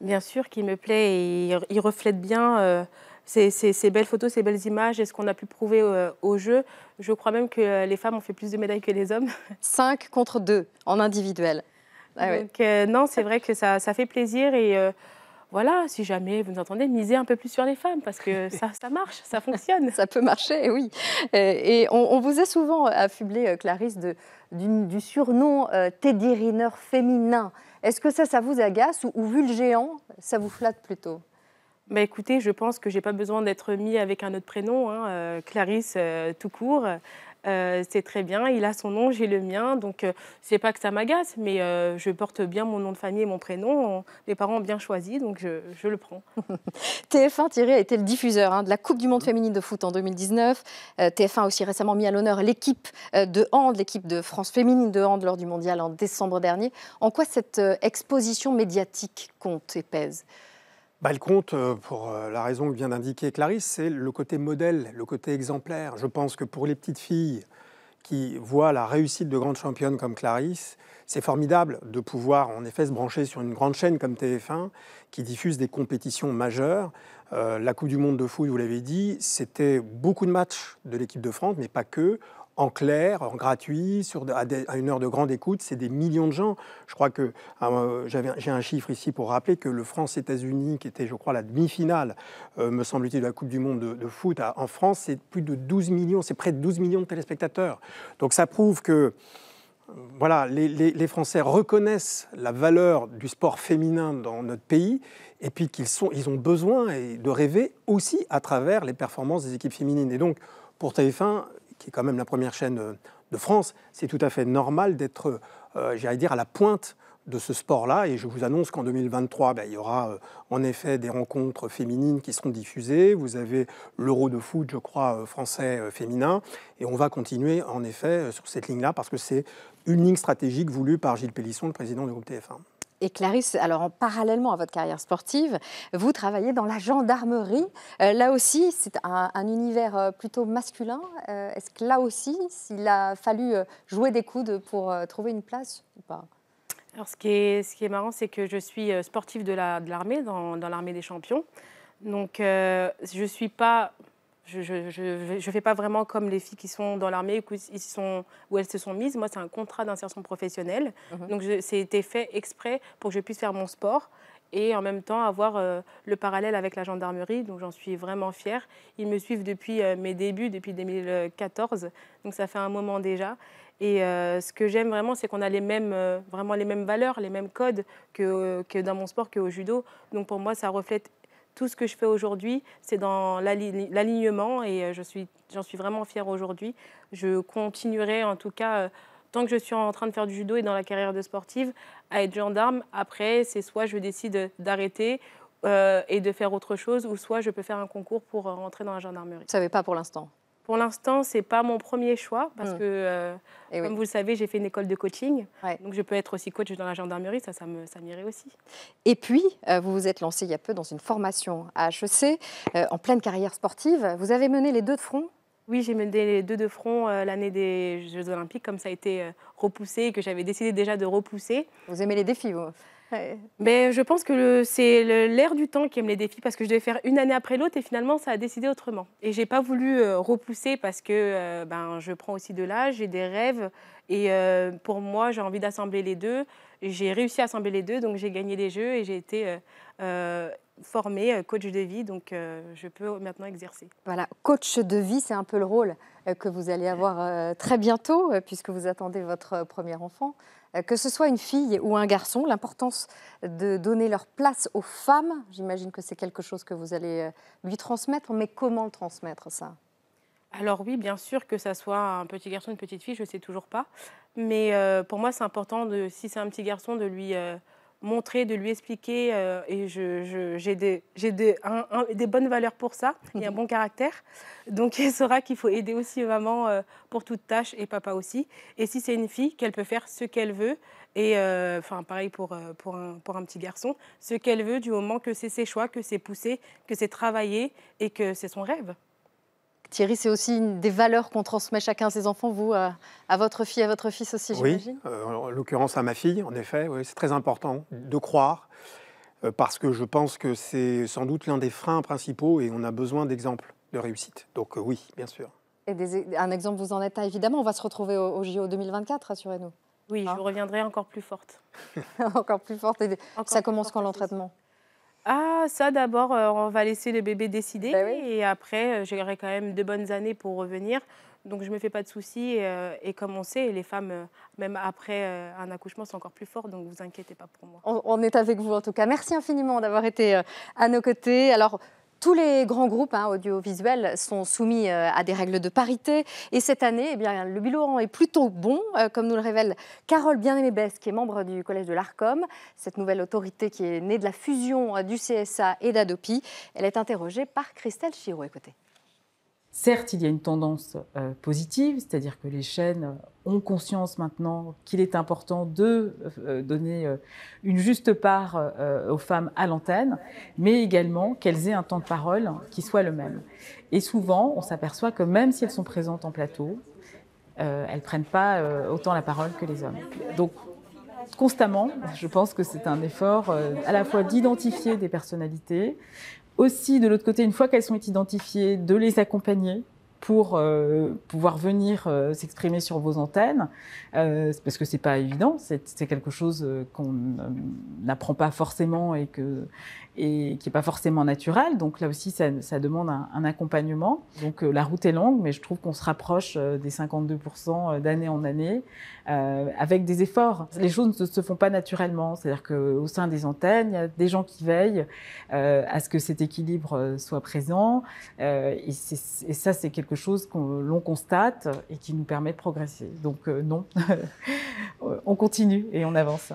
Bien sûr qu'il me plaît et il, reflète bien euh, ces, ces- ces belles photos, ces belles images et ce qu'on a pu prouver euh, au jeu. Je crois même que euh, les femmes ont fait plus de médailles que les hommes. 5 contre 2 en individuel. Ah ouais. Donc euh, non, c'est vrai que ça, ça fait plaisir et euh, voilà, si jamais vous nous entendez, misez un peu plus sur les femmes parce que ça, ça marche, ça fonctionne. Ça peut marcher, oui. Euh, Et on, on vous a souvent affublé, Clarisse, de- du surnom euh, Teddy Riner féminin. Est-ce que ça, ça vous agace ou, ou vu le géant, ça vous flatte plutôt? Bah écoutez, je pense que j'ai pas besoin d'être mis avec un autre prénom, hein, Clarisse tout court. Euh, c'est très bien, il a son nom, j'ai le mien, donc euh, c'est pas que ça m'agace, mais euh, je porte bien mon nom de famille et mon prénom. Mes parents ont bien choisi, donc je, je le prends. TF1 Thierry a été le diffuseur hein, de la Coupe du Monde féminine de foot en 2019. Euh, TF1 a aussi récemment mis à l'honneur l'équipe de hand, l'équipe de France féminine de hand lors du mondial en décembre dernier. En quoi cette exposition médiatique compte et pèse? Bah, elle compte euh, pour euh, la raison que vient d'indiquer Clarisse, c'est le côté modèle, le côté exemplaire. Je pense que pour les petites filles qui voient la réussite de grandes championnes comme Clarisse, c'est formidable de pouvoir en effet se brancher sur une grande chaîne comme TF1 qui diffuse des compétitions majeures. Euh, la Coupe du Monde de foot, vous l'avez dit, c'était beaucoup de matchs de l'équipe de France, mais pas que. En clair, en gratuit, à, une heure de grande écoute, c'est des millions de gens. Je crois que j'avais- j'ai un chiffre ici pour rappeler que le France-États-Unis, qui était, je crois, la demi-finale, euh, me semble-t-il, de la Coupe du Monde de, foot en France, c'est plus de 12 millions, c'est près de 12 millions de téléspectateurs. Donc ça prouve que voilà, les, Français reconnaissent la valeur du sport féminin dans notre pays et puis qu'ils ils ont besoin de rêver aussi à travers les performances des équipes féminines. Et donc, pour TF1, qui est quand même la première chaîne euh, de France, c'est tout à fait normal d'être, euh, j'allais dire, à la pointe de ce sport-là. Et je vous annonce qu'en 2023, ben, il y aura euh, en effet des rencontres féminines qui seront diffusées. Vous avez l'Euro de foot, je crois, français féminin. Et on va continuer en effet sur cette ligne-là parce que c'est une ligne stratégique voulue par Gilles Pélisson, le président du groupe TF1. Et Clarisse, alors en parallèlement à votre carrière sportive, vous travaillez dans la gendarmerie. Euh, là aussi, c'est un, un univers euh, plutôt masculin. Euh, Est-ce que là aussi, s'il a fallu jouer des coudes pour trouver une place ou pas? Alors, ce qui est, ce qui est marrant, c'est que je suis sportive de la- de l'armée, dans, dans l'armée des champions. Donc, je suis pas. Je ne fais pas vraiment comme les filles qui sont dans l'armée où, ils sont- où elles se sont mises. Moi, c'est un contrat d'insertion professionnelle. Mhm. Donc, je- c'était fait exprès pour que je puisse faire mon sport et en même temps avoir euh, le parallèle avec la gendarmerie. Donc, j'en suis vraiment fière. Ils me suivent depuis euh, mes débuts, depuis 2014. Donc, ça fait un moment déjà. Et euh, ce que j'aime vraiment, c'est qu'on a les mêmes, vraiment les mêmes valeurs, les mêmes codes que, que dans mon sport, qu'au judo. Donc pour moi, ça reflète tout ce que je fais aujourd'hui. C'est dans l'ali- l'alignement et euh, je suis, j'en suis vraiment fière aujourd'hui. Je continuerai en tout cas, euh, tant que je suis en train de faire du judo et dans la carrière de sportive, à être gendarme. Après, c'est soit je décide d'arrêter euh, et de faire autre chose, ou soit je peux faire un concours pour rentrer dans la gendarmerie. Vous ne savez pas pour l'instant Pour l'instant, c'est pas mon premier choix parce Mm. que, euh, Eh oui. comme vous le savez, j'ai fait une école de coaching. Donc, je peux être aussi coach dans la gendarmerie, ça, ça m'irait aussi. Et puis, euh, vous vous êtes lancé il y a peu dans une formation à HEC, euh, en pleine carrière sportive. Vous avez mené les deux de front? Oui, j'ai mené les deux de front l'année des Jeux Olympiques, comme ça a été repoussé et que j'avais décidé déjà de repousser. Vous aimez les défis, vous? Ouais. Mais je pense que c'est l'air du temps qui aime les défis parce que je devais faire une année après l'autre et finalement ça a décidé autrement. Et j'ai pas voulu euh, repousser parce que euh, ben, je prends aussi de l'âge, j'ai des rêves et euh, pour moi j'ai envie d'assembler les deux. J'ai réussi à assembler les deux donc j'ai gagné les jeux et j'ai été euh, formée coach de vie donc euh, je peux maintenant exercer. Voilà, coach de vie, c'est un peu le rôle que vous allez avoir euh, très bientôt, puisque vous attendez votre premier enfant. Euh, Que ce soit une fille ou un garçon, l'importance de donner leur place aux femmes, j'imagine que c'est quelque chose que vous allez euh, lui transmettre, mais comment le transmettre ça? Alors oui, bien sûr que ça soit un petit garçon, une petite fille, je ne sais toujours pas. Mais euh, pour moi, c'est important, de, si c'est un petit garçon, de lui montrer, de lui expliquer. euh, et je- je- j'ai des, j'ai des, des bonnes valeurs pour ça et un bon caractère. Donc il saura qu'il faut aider aussi maman euh, pour toute tâche et papa aussi. Et si c'est une fille, qu'elle peut faire ce qu'elle veut. Et euh, enfin, pareil pour, pour, un, pour un petit garçon, ce qu'elle veut du moment que c'est ses choix, que c'est poussé, que c'est travaillé et que c'est son rêve. Thierry, c'est aussi une des valeurs qu'on transmet chacun à ses enfants, vous, à, à votre fille, à votre fils aussi, Oui, j'imagine euh, en l'occurrence à ma fille, en effet, oui, c'est très important de croire, euh, parce que je pense que c'est sans doute l'un des freins principaux et on a besoin d'exemples de réussite. Donc euh, oui, bien sûr. Et des- un exemple, vous en êtes un, évidemment. On va se retrouver au, au JO 2024, rassurez-nous. Oui, Hein je reviendrai encore plus forte. Encore plus forte. Et Encore ça commence forte, quand l'entraînement? Ah, ça d'abord, euh, on va laisser le bébé décider. Ben Et après, euh, j'aurai quand même de bonnes années pour revenir. Donc je ne me fais pas de soucis. Et, euh, et comme on sait, les femmes, même après un accouchement, sont encore plus fortes. Donc vous inquiétez pas pour moi. On, on est avec vous en tout cas. Merci infiniment d'avoir été à nos côtés. Alors, tous les grands groupes hein, audiovisuels sont soumis euh, à des règles de parité. Et cette année, eh le bilan est plutôt bon, euh, comme nous le révèle Carole Bien-Aimé-Besse, qui est membre du Collège de l'ARCOM, cette nouvelle autorité qui est née de la fusion euh, du CSA et d'Adopi. Elle est interrogée par Christelle Chiraud. Écoutez. Certes, il y a une tendance euh, positive, c'est-à-dire que les chaînes ont conscience maintenant qu'il est important de euh, donner euh, une juste part aux femmes à l'antenne, mais également qu'elles aient un temps de parole qui soit le même. Et souvent, on s'aperçoit que même si elles sont présentes en plateau, elles prennent pas autant la parole que les hommes. Donc, constamment, je pense que c'est un effort à la fois d'identifier des personnalités, aussi de l'autre côté, une fois qu'elles sont identifiées, de les accompagner pour euh, pouvoir venir euh, s'exprimer sur vos antennes, euh, parce que c'est pas évident, c'est quelque chose qu'on n'apprend pas forcément et qui est pas forcément naturel. Donc là aussi, ça, demande un, accompagnement. Donc la route est longue, mais je trouve qu'on se rapproche des 52% d'année en année avec des efforts. Les choses ne se font pas naturellement. C'est-à-dire qu'au sein des antennes, il y a des gens qui veillent à ce que cet équilibre soit présent. Et, et ça, c'est quelque chose qu'on l'on constate et qui nous permet de progresser. Donc euh, non, on continue et on avance.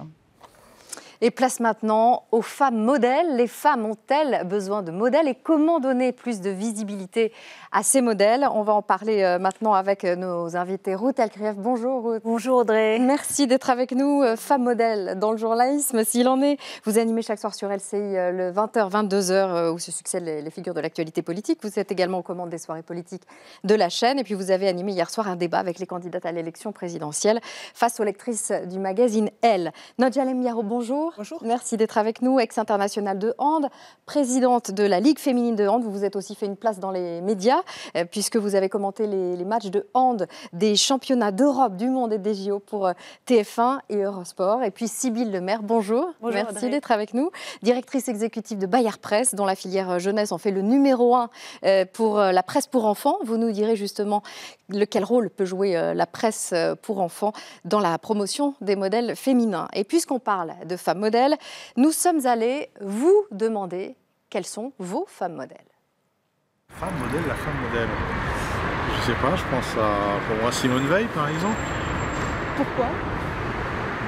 Et place maintenant aux femmes modèles. Les femmes ont-elles besoin de modèles et comment donner plus de visibilité à ces modèles? On va en parler euh, maintenant avec euh, nos invités. Ruth Elkrief, bonjour Ruth. Bonjour Audrey. Merci d'être avec nous. Euh, Femme modèle dans le journalisme, s'il en est. Vous animez chaque soir sur LCI le 20h, 22h euh, où se succèdent les, figures de l'actualité politique. Vous êtes également aux commandes des soirées politiques de la chaîne. Et puis vous avez animé hier soir un débat avec les candidates à l'élection présidentielle face aux lectrices du magazine Elle. Nodjalem Yaro, bonjour. Bonjour. Merci d'être avec nous, ex-internationale de hand, présidente de la Ligue féminine de hand. Vous vous êtes aussi fait une place dans les médias euh, puisque vous avez commenté les, les matchs de hand des championnats d'Europe, du monde et des JO pour euh, TF1 et Eurosport. Et puis Sybille Lemaire, bonjour. Bonjour, Merci d'être avec nous. Directrice exécutive de Bayard Presse, dont la filière euh, jeunesse en fait le numéro un euh, pour la presse pour enfants. Vous nous direz justement le, quel rôle peut jouer la presse pour enfants dans la promotion des modèles féminins. Et puisqu'on parle de femmes modèles, nous sommes allés vous demander quelles sont vos femmes modèles. Femme modèle, la femme modèle. Je sais pas, je pense à pour moi Simone Veil par exemple. Pourquoi?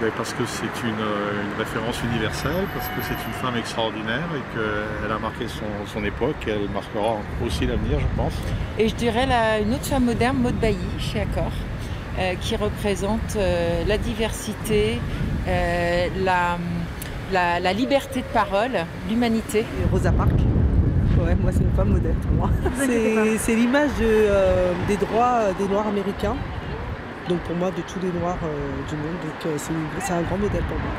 Ben, Parce que c'est une, euh, une référence universelle, parce que c'est une femme extraordinaire et qu'elle a marqué son, son époque, elle marquera aussi l'avenir, je pense. Et je dirais la- une autre femme moderne, Maud Bailly, chez Accor, euh, qui représente euh, la diversité, euh, la, la- la liberté de parole, l'humanité. Rosa Parks. Ouais, moi c'est une femme modèle pour moi. C'est l'image de, euh, des droits euh, des Noirs américains. Donc pour moi, de tous les Noirs euh, du monde. Donc euh, c'est un grand modèle pour moi.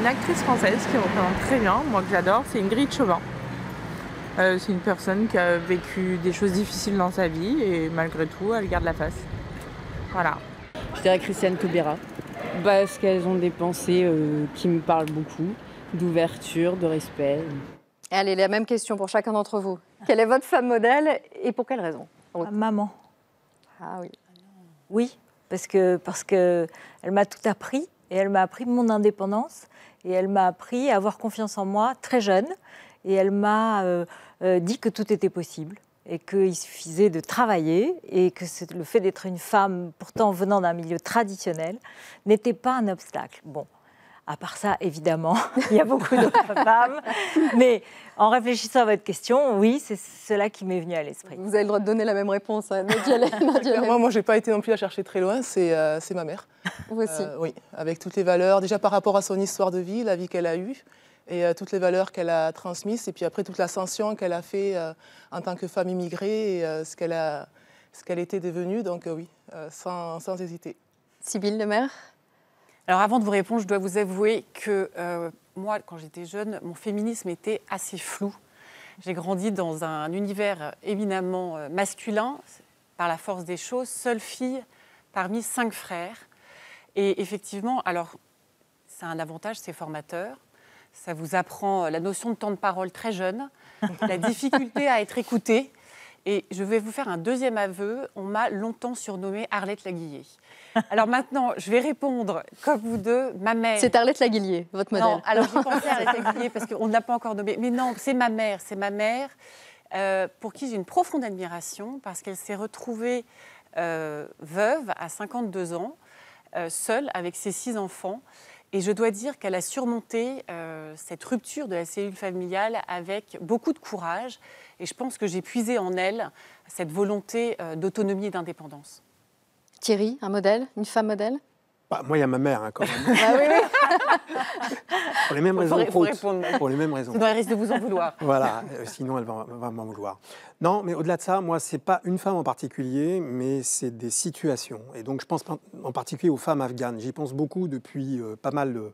Une actrice française qui représente très bien, moi que j'adore, c'est Ingrid Chauvin. Euh, c'est une personne qui a vécu des choses difficiles dans sa vie et malgré tout, elle garde la face. Voilà. Je dirais Christiane Taubira. Parce qu'elles ont des pensées euh, qui me parlent beaucoup, d'ouverture, de respect. Allez, la même question pour chacun d'entre vous. Quelle est votre femme modèle et pour quelle raison Maman. Ah oui. Oui, parce que parce que elle m'a tout appris et elle m'a appris mon indépendance et elle m'a appris à avoir confiance en moi très jeune et elle m'a euh, euh, dit que tout était possible et qu'il suffisait de travailler et que le fait d'être une femme pourtant venant d'un milieu traditionnel n'était pas un obstacle. Bon. À part ça, évidemment, il y a beaucoup d'autres femmes. Mais en réfléchissant à votre question, oui, c'est cela qui m'est venu à l'esprit. Vous avez le droit de donner la même réponse. hein. Moi, moi, j'ai pas été non plus à chercher très loin. C'est euh, c'est ma mère. Vous aussi. Euh, oui, avec toutes les valeurs, déjà par rapport à son histoire de vie, la vie qu'elle a eue, et euh, toutes les valeurs qu'elle a transmises, et puis après toute l'ascension qu'elle a fait euh, en tant que femme immigrée, et euh, ce qu'elle a, ce qu'elle était devenue. Donc euh, oui, euh, sans, sans hésiter. Sybille Lemaire? Alors avant de vous répondre, je dois vous avouer que euh, moi, quand j'étais jeune, mon féminisme était assez flou. J'ai grandi dans un univers éminemment masculin, par la force des choses, seule fille parmi cinq frères. Et effectivement, alors, c'est un avantage, c'est formateur. Ça vous apprend la notion de temps de parole très jeune, la difficulté à être écoutée. Et je vais vous faire un deuxième aveu. On m'a longtemps surnommée Arlette Laguillet. Alors maintenant, je vais répondre comme vous deux. Ma mère. C'est Arlette Laguillier, votre modèle. Non, alors j'ai pensé à Arlette Laguillier parce qu'on ne l'a pas encore nommée. Mais non, c'est ma mère. C'est ma mère euh, pour qui j'ai une profonde admiration parce qu'elle s'est retrouvée euh, veuve à 52 ans, euh, seule avec ses six enfants. Et je dois dire qu'elle a surmonté euh, cette rupture de la cellule familiale avec beaucoup de courage. Et je pense que j'ai puisé en elle cette volonté euh, d'autonomie et d'indépendance. Thierry, un modèle, une femme modèle? Bah, moi, il y a ma mère, hein, quand même. Ah oui, oui. Pour les mêmes raisons Ruth. répondre. Pour les mêmes raisons. Sinon, elle risque de vous en vouloir. Voilà, euh, sinon elle va, va m'en vouloir. Non, mais au-delà de ça, moi, c'est pas une femme en particulier, mais c'est des situations. Et donc, je pense en particulier aux femmes afghanes. J'y pense beaucoup depuis euh, pas mal de,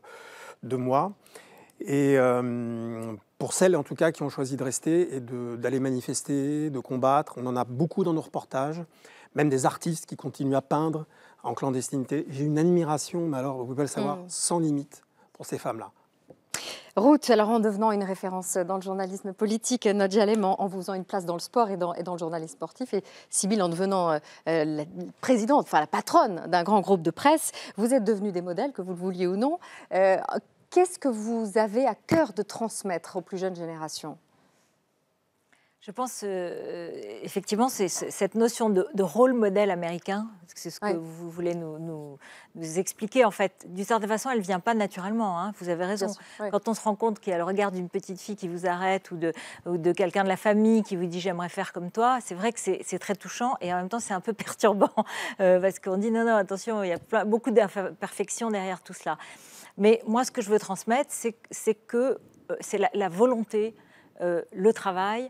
de mois. Et euh, pour celles, en tout cas, qui ont choisi de rester et d'aller manifester, de combattre, on en a beaucoup dans nos reportages, même des artistes qui continuent à peindre en clandestinité. J'ai une admiration, mais alors, vous pouvez le savoir, Mm. sans limite pour ces femmes-là. Ruth, alors en devenant une référence dans le journalisme politique, Nadia Lem en, en vous faisant une place dans le sport et dans, et dans le journalisme sportif, et Sybille en devenant euh, euh, la présidente, enfin la patronne d'un grand groupe de presse, vous êtes devenus des modèles, que vous le vouliez ou non. Euh, Qu'est-ce que vous avez à cœur de transmettre aux plus jeunes générations? Je pense euh, effectivement c'est cette notion de, de rôle modèle américain, c'est ce que Ouais. vous voulez nous, nous- nous expliquer en fait. D'une certaine façon, elle vient pas naturellement. hein, vous avez raison. Bien sûr, ouais. Quand on se rend compte qu'il y a le regard d'une petite fille qui vous arrête ou de, ou de quelqu'un de la famille qui vous dit j'aimerais faire comme toi, c'est vrai que c'est très touchant et en même temps c'est un peu perturbant euh, parce qu'on dit non non attention il y a plein- beaucoup d'imperfections derrière tout cela. Mais moi ce que je veux transmettre c'est que euh, c'est la, la volonté, euh, le travail, euh,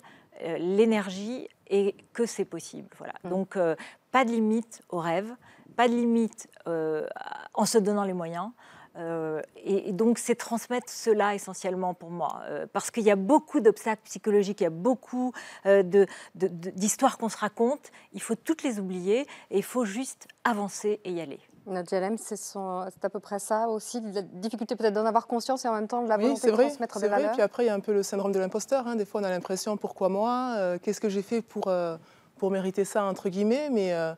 l'énergie et que c'est possible. Voilà. Donc, euh, pas de limite au rêve, pas de limite euh, en se donnant les moyens. Euh, et, et donc, c'est transmettre cela essentiellement pour moi. Euh, parce qu'il y a beaucoup d'obstacles psychologiques, il y a beaucoup euh, de- de- de- d'histoires qu'on se raconte. Il faut toutes les oublier et il faut juste avancer et y aller. Nadia Lem, c'est à peu près ça aussi, la difficulté peut-être d'en avoir conscience et en même temps de la Oui, volonté c'est de vrai. transmettre des vrai. valeurs. Puis après, il y a un peu le syndrome de l'imposteur. hein. Des fois, on a l'impression pourquoi moi Euh, Qu'est-ce que j'ai fait pour, euh, pour mériter ça, entre guillemets Mais, euh,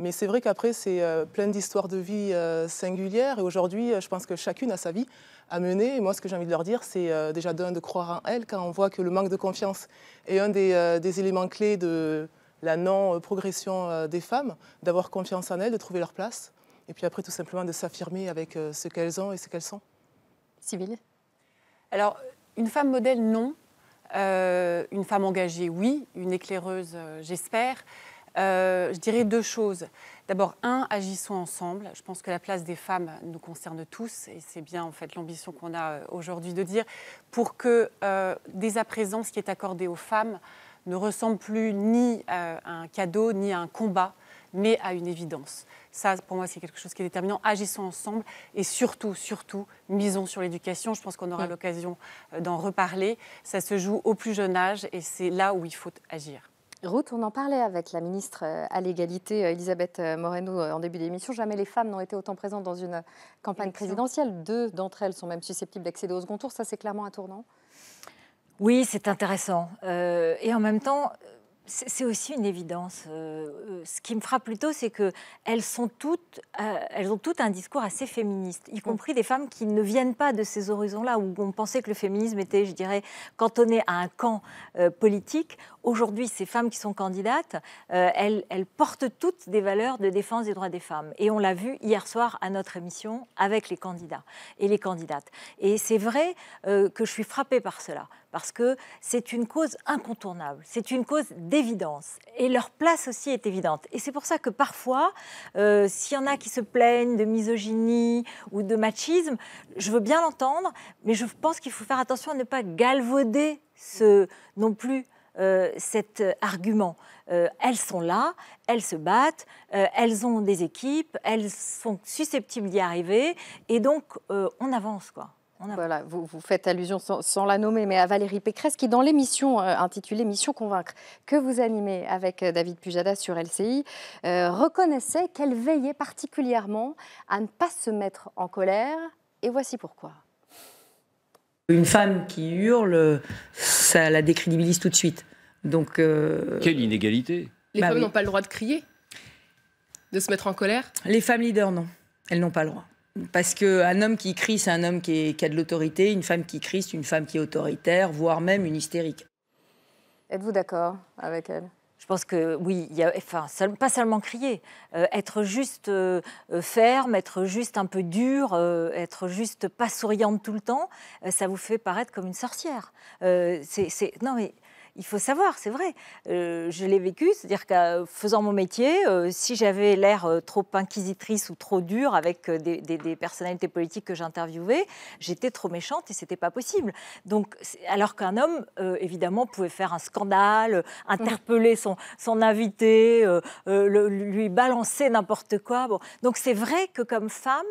mais c'est vrai qu'après, c'est plein d'histoires de vie singulières. Et aujourd'hui, je pense que chacune a sa vie à mener. Et moi, ce que j'ai envie de leur dire, c'est déjà d'un, de croire en elles, quand on voit que le manque de confiance est un des, des éléments clés de la non-progression des femmes, d'avoir confiance en elles, de trouver leur place. Et puis après, tout simplement, de s'affirmer avec euh, ce qu'elles ont et ce qu'elles sont. Civile Alors, une femme modèle, non. Euh, une femme engagée, oui. Une éclaireuse, euh, j'espère. Euh, je dirais deux choses. D'abord, un, agissons ensemble. Je pense que la place des femmes nous concerne tous, et c'est bien en fait l'ambition qu'on a aujourd'hui de dire, pour que euh, dès à présent, ce qui est accordé aux femmes ne ressemble plus ni à un cadeau, ni à un combat, mais à une évidence. Ça, pour moi, c'est quelque chose qui est déterminant. Agissons ensemble et surtout, surtout, misons sur l'éducation. Je pense qu'on aura Mm. l'occasion euh, d'en reparler. Ça se joue au plus jeune âge et c'est là où il faut agir. Ruth, on en parlait avec la ministre euh, à l'égalité, euh, Elisabeth Moreno, en début d'émission. Jamais les femmes n'ont été autant présentes dans une campagne présidentielle. Deux d'entre elles sont même susceptibles d'accéder au second tour. Ça, c'est clairement un tournant? Oui, c'est intéressant. Euh, et en même temps, c'est aussi une évidence. Euh, euh, ce qui me frappe plutôt, c'est que elles sont toutes, euh, elles ont toutes un discours assez féministe, y compris des femmes qui ne viennent pas de ces horizons-là, où on pensait que le féminisme était, je dirais, cantonné à un camp euh, politique. Aujourd'hui, ces femmes qui sont candidates, euh, elles, portent toutes des valeurs de défense des droits des femmes. Et on l'a vu hier soir à notre émission avec les candidats et les candidates. Et c'est vrai euh, que je suis frappée par cela, parce que c'est une cause incontournable, c'est une cause d'évidence. Et leur place aussi est évidente. Et c'est pour ça que parfois, euh, s'il y en a qui se plaignent de misogynie ou de machisme, je veux bien l'entendre, mais je pense qu'il faut faire attention à ne pas galvauder ce, non plus euh, cet euh, argument. Euh, elles sont là, elles se battent, euh, elles ont des équipes, elles sont susceptibles d'y arriver, et donc euh, on avance quoi. Voilà, vous, vous faites allusion sans, sans la nommer, mais à Valérie Pécresse, qui dans l'émission euh, intitulée Mission Convaincre, que vous animez avec euh, David Pujada sur LCI, euh, reconnaissait qu'elle veillait particulièrement à ne pas se mettre en colère. Et voici pourquoi. Une femme qui hurle, ça la décrédibilise tout de suite. Donc, euh, Quelle inégalité Les Bah femmes oui. n'ont pas le droit de crier, de se mettre en colère. les femmes leaders, non. Elles n'ont pas le droit. Parce qu'un homme qui crie, c'est un homme qui, est- qui a de l'autorité. Une femme qui crie, c'est une femme qui est autoritaire, voire même une hystérique. Êtes-vous d'accord avec elle? Je pense que oui, il y a, enfin, seul- pas seulement crier, euh, être juste euh, ferme, être juste un peu dur, euh, être juste pas souriante tout le temps, euh, ça vous fait paraître comme une sorcière. Euh, c'est- non mais il faut savoir, c'est vrai. Euh, je l'ai vécu, c'est-à-dire qu'en faisant mon métier, euh, si j'avais l'air euh, trop inquisitrice ou trop dure avec des, personnalités politiques que j'interviewais, j'étais trop méchante et c'était pas possible. Donc, alors qu'un homme, évidemment, pouvait faire un scandale, interpeller son, invité, lui balancer n'importe quoi. Donc, c'est vrai que comme femme,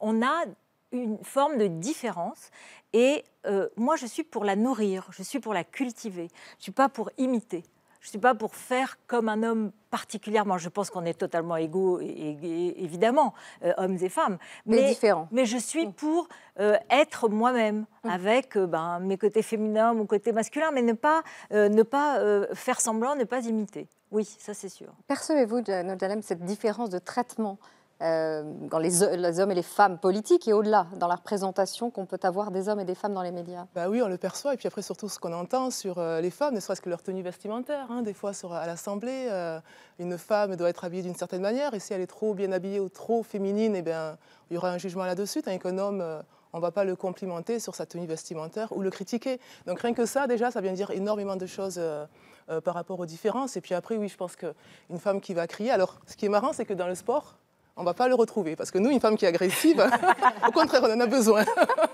on a une forme de différence. Et euh, moi, je suis pour la nourrir, je suis pour la cultiver. Je ne suis pas pour imiter. Je ne suis pas pour faire comme un homme particulièrement. Je pense qu'on est totalement égaux, et, et- évidemment, euh, hommes et femmes. Mais différents. Mais je suis pour euh, être moi-même, avec euh, ben, mes côtés féminins, mon côté masculin, mais ne pas, ne pas faire semblant, ne pas imiter. Oui, ça c'est sûr. Percevez-vous, Nodjalem, cette différence de traitement dans les, hommes et les femmes politiques et au-delà, dans la représentation qu'on peut avoir des hommes et des femmes dans les médias Bah oui, on le perçoit. Et puis après, surtout, ce qu'on entend sur euh, les femmes, ne serait-ce que leur tenue vestimentaire. hein. Des fois, à l'Assemblée, euh, une femme doit être habillée d'une certaine manière. Et si elle est trop bien habillée ou trop féminine, eh bien, il y aura un jugement là-dessus. Tandis qu'un homme, euh, on ne va pas le complimenter sur sa tenue vestimentaire ou le critiquer. Donc rien que ça, déjà, ça vient dire énormément de choses. euh, euh, par rapport aux différences. Et puis après, oui, je pense qu'une femme qui va crier. Alors, ce qui est marrant, c'est que dans le sport, on ne va pas le retrouver. Parce que nous, une femme qui est agressive, au contraire, on en a besoin.